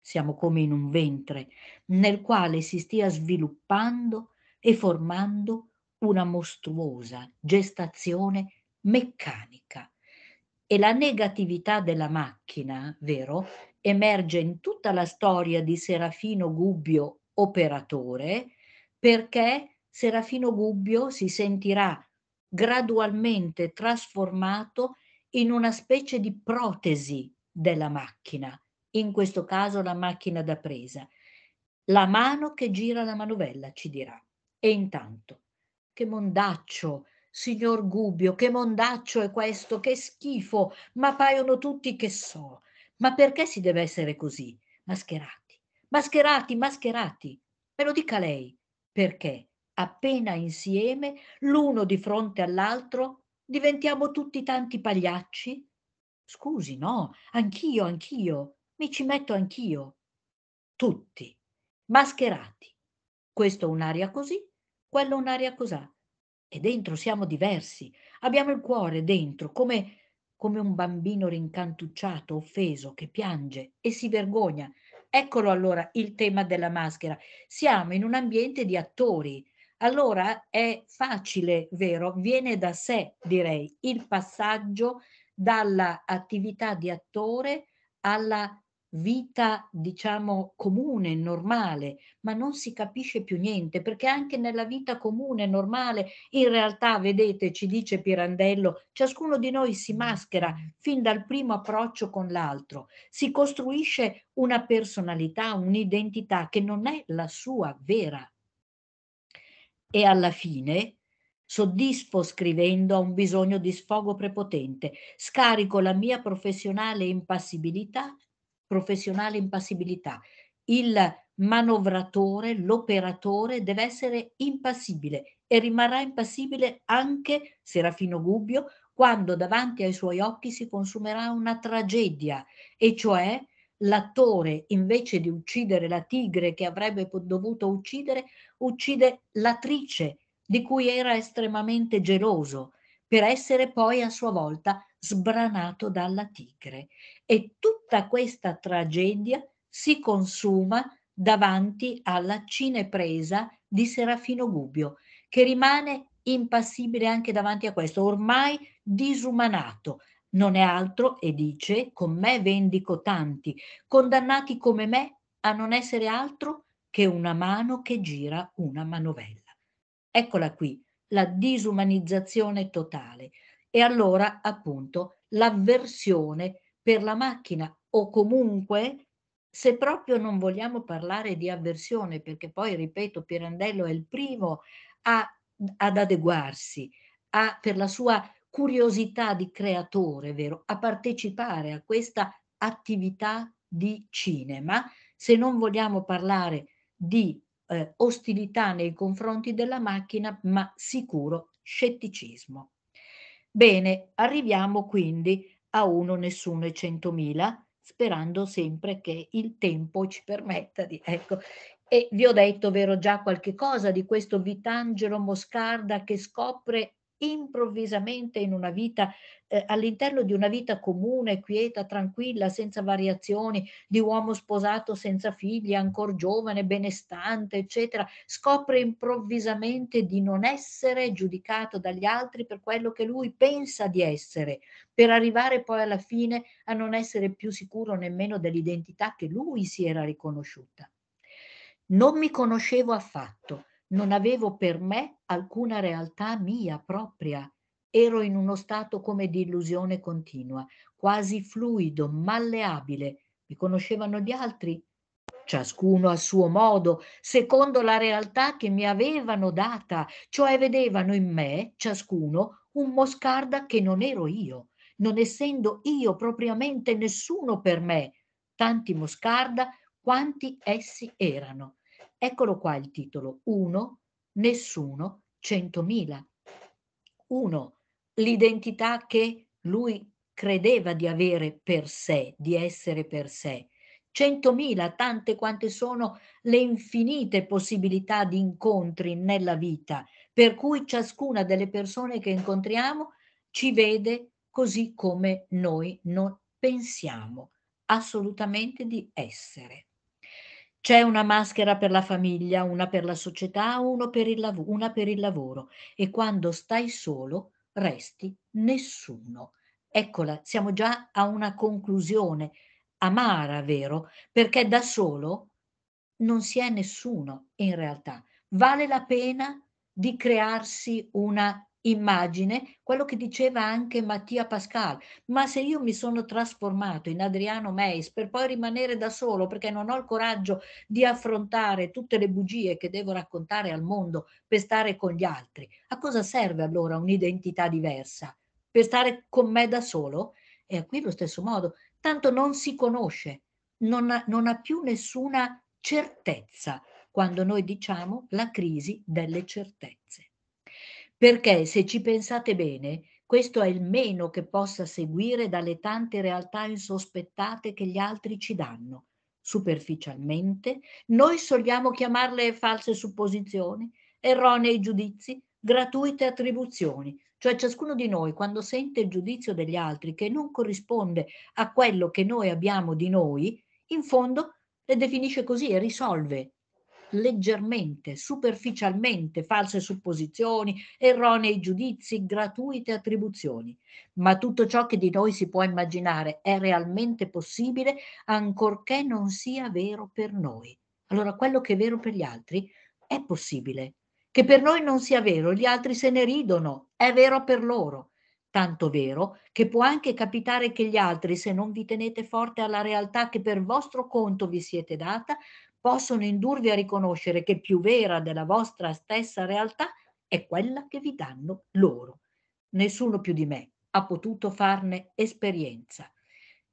S1: siamo come in un ventre nel quale si stia sviluppando e formando una mostruosa gestazione meccanica. E la negatività della macchina, vero, emerge in tutta la storia di Serafino Gubbio, operatore, perché Serafino Gubbio si sentirà gradualmente trasformato in una specie di protesi della macchina, in questo caso la macchina da presa. La mano che gira la manovella, ci dirà. E intanto, che mondaccio, signor Gubbio, che mondaccio è questo, che schifo, ma paiono tutti che so. Ma perché si deve essere così? Mascherati, mascherati, mascherati. Me lo dica lei, perché appena insieme, l'uno di fronte all'altro, diventiamo tutti tanti pagliacci? Scusi, no, anch'io, anch'io, mi ci metto anch'io. Tutti, mascherati. Questo un'aria così, quello un'aria cosà. E dentro siamo diversi. Abbiamo il cuore dentro, come, come un bambino rincantucciato, offeso, che piange e si vergogna. Eccolo allora il tema della maschera. Siamo in un ambiente di attori. Allora è facile, vero? Viene da sé, direi, il passaggio dall'attività di attore alla vita, diciamo, comune, normale, ma non si capisce più niente, perché anche nella vita comune, normale, in realtà, vedete, ci dice Pirandello, ciascuno di noi si maschera fin dal primo approccio con l'altro, si costruisce una personalità, un'identità che non è la sua vera. E alla fine, soddisfo scrivendo a un bisogno di sfogo prepotente, scarico la mia professionale impassibilità professionale impassibilità. Il manovratore, l'operatore deve essere impassibile e rimarrà impassibile anche Serafino Gubbio quando davanti ai suoi occhi si consumerà una tragedia, e cioè l'attore invece di uccidere la tigre che avrebbe dovuto uccidere, uccide l'attrice di cui era estremamente geloso, per essere poi a sua volta sbranato dalla tigre. E tutta questa tragedia si consuma davanti alla cinepresa di Serafino Gubbio, che rimane impassibile anche davanti a questo, ormai disumanato. Non è altro, e dice, con me vendico tanti, condannati come me a non essere altro che una mano che gira una manovella. Eccola qui, la disumanizzazione totale. E allora, appunto, l'avversione per la macchina o comunque se proprio non vogliamo parlare di avversione, perché poi, ripeto, Pirandello è il primo a, ad adeguarsi a, per la sua curiosità di creatore, vero, a partecipare a questa attività di cinema, se non vogliamo parlare di eh, ostilità nei confronti della macchina, ma sicuro scetticismo. Bene, arriviamo quindi a uno, nessuno e centomila, sperando sempre che il tempo ci permetta di... Ecco, e vi ho detto, vero, già qualche cosa di questo Vitangelo Moscarda che scopre improvvisamente in una vita, eh, all'interno di una vita comune, quieta, tranquilla, senza variazioni, di uomo sposato senza figli, ancora giovane, benestante, eccetera, scopre improvvisamente di non essere giudicato dagli altri per quello che lui pensa di essere, per arrivare poi alla fine a non essere più sicuro nemmeno dell'identità che lui si era riconosciuta. Non mi conoscevo affatto non avevo per me alcuna realtà mia propria. Ero in uno stato come di illusione continua, quasi fluido, malleabile. Mi conoscevano gli altri? Ciascuno a suo modo, secondo la realtà che mi avevano data, cioè vedevano in me, ciascuno, un moscarda che non ero io, non essendo io propriamente nessuno per me, tanti moscarda quanti essi erano. Eccolo qua il titolo. Uno, nessuno, centomila. Uno, l'identità che lui credeva di avere per sé, di essere per sé. Centomila, tante quante sono le infinite possibilità di incontri nella vita, per cui ciascuna delle persone che incontriamo ci vede così come noi non pensiamo assolutamente di essere. C'è una maschera per la famiglia, una per la società, per lav una per il lavoro e quando stai solo resti nessuno. Eccola, siamo già a una conclusione amara, vero? Perché da solo non si è nessuno in realtà. Vale la pena di crearsi una immagine quello che diceva anche Mattia Pascal, ma se io mi sono trasformato in Adriano Meis per poi rimanere da solo perché non ho il coraggio di affrontare tutte le bugie che devo raccontare al mondo per stare con gli altri, a cosa serve allora un'identità diversa? Per stare con me da solo? E qui lo stesso modo, tanto non si conosce, non ha, non ha più nessuna certezza quando noi diciamo la crisi delle certezze. Perché se ci pensate bene, questo è il meno che possa seguire dalle tante realtà insospettate che gli altri ci danno. Superficialmente, noi soliamo chiamarle false supposizioni, erronei giudizi, gratuite attribuzioni, cioè ciascuno di noi quando sente il giudizio degli altri che non corrisponde a quello che noi abbiamo di noi, in fondo le definisce così e risolve leggermente, superficialmente false supposizioni, erronei giudizi, gratuite attribuzioni. Ma tutto ciò che di noi si può immaginare è realmente possibile ancorché non sia vero per noi. Allora quello che è vero per gli altri è possibile. Che per noi non sia vero, gli altri se ne ridono, è vero per loro. Tanto vero che può anche capitare che gli altri, se non vi tenete forte alla realtà che per vostro conto vi siete data, possono indurvi a riconoscere che più vera della vostra stessa realtà è quella che vi danno loro. Nessuno più di me ha potuto farne esperienza.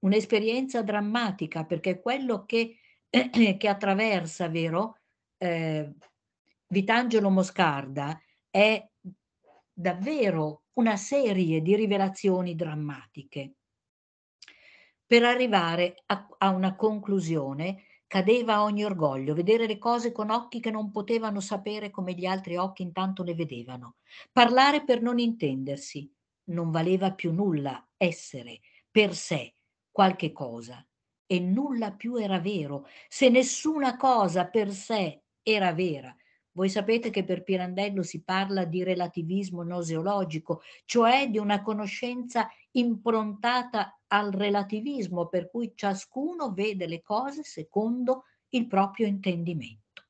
S1: Un'esperienza drammatica perché quello che, eh, che attraversa, vero, eh, Vitangelo Moscarda è davvero una serie di rivelazioni drammatiche. Per arrivare a, a una conclusione Cadeva ogni orgoglio, vedere le cose con occhi che non potevano sapere come gli altri occhi intanto le vedevano. Parlare per non intendersi. Non valeva più nulla essere per sé qualche cosa. E nulla più era vero, se nessuna cosa per sé era vera. Voi sapete che per Pirandello si parla di relativismo noseologico, cioè di una conoscenza improntata al relativismo, per cui ciascuno vede le cose secondo il proprio intendimento.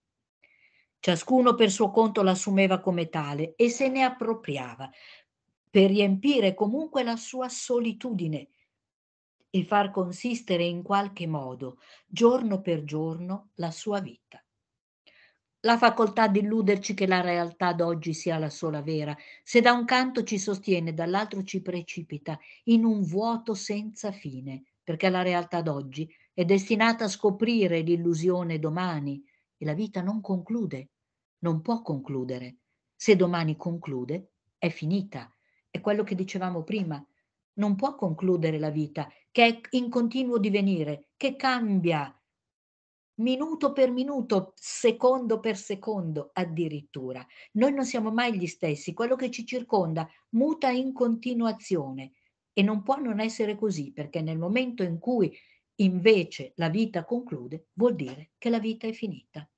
S1: Ciascuno per suo conto l'assumeva come tale e se ne appropriava per riempire comunque la sua solitudine e far consistere in qualche modo, giorno per giorno, la sua vita la facoltà di illuderci che la realtà d'oggi sia la sola vera, se da un canto ci sostiene, dall'altro ci precipita in un vuoto senza fine, perché la realtà d'oggi è destinata a scoprire l'illusione domani e la vita non conclude, non può concludere. Se domani conclude, è finita. È quello che dicevamo prima. Non può concludere la vita, che è in continuo divenire, che cambia, minuto per minuto, secondo per secondo addirittura. Noi non siamo mai gli stessi, quello che ci circonda muta in continuazione e non può non essere così perché nel momento in cui invece la vita conclude vuol dire che la vita è finita.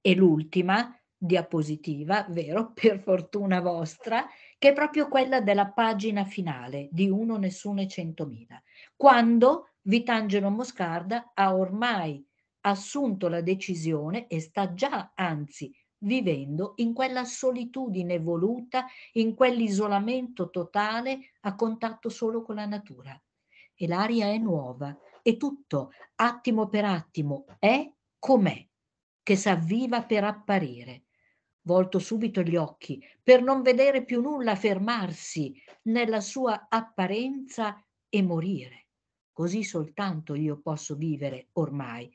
S1: E l'ultima diapositiva, vero, per fortuna vostra, che è proprio quella della pagina finale di Uno, Nessuno e Centomila, quando Vitangelo Moscarda ha ormai assunto la decisione e sta già, anzi, vivendo in quella solitudine voluta, in quell'isolamento totale a contatto solo con la natura. E l'aria è nuova e tutto, attimo per attimo, è com'è, che s'avviva per apparire. Volto subito gli occhi per non vedere più nulla fermarsi nella sua apparenza e morire. Così soltanto io posso vivere ormai,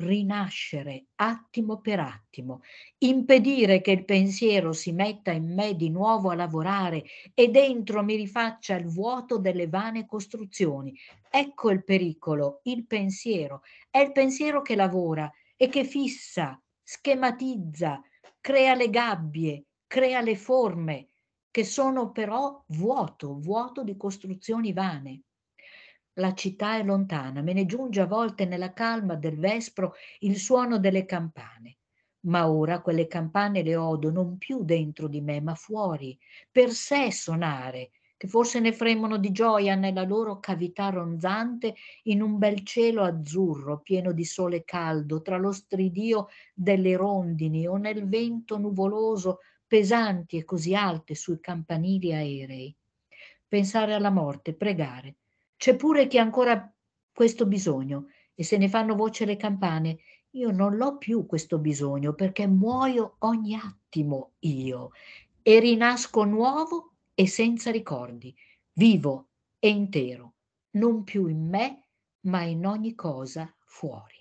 S1: rinascere attimo per attimo, impedire che il pensiero si metta in me di nuovo a lavorare e dentro mi rifaccia il vuoto delle vane costruzioni. Ecco il pericolo, il pensiero. È il pensiero che lavora e che fissa, schematizza, crea le gabbie, crea le forme, che sono però vuoto, vuoto di costruzioni vane. La città è lontana, me ne giunge a volte nella calma del vespro il suono delle campane. Ma ora quelle campane le odo non più dentro di me, ma fuori, per sé sonare, che forse ne fremono di gioia nella loro cavità ronzante in un bel cielo azzurro pieno di sole caldo, tra lo stridio delle rondini o nel vento nuvoloso pesanti e così alte sui campanili aerei. Pensare alla morte, pregare. C'è pure chi ha ancora questo bisogno e se ne fanno voce le campane. Io non l'ho più questo bisogno perché muoio ogni attimo io e rinasco nuovo e senza ricordi, vivo e intero, non più in me, ma in ogni cosa fuori.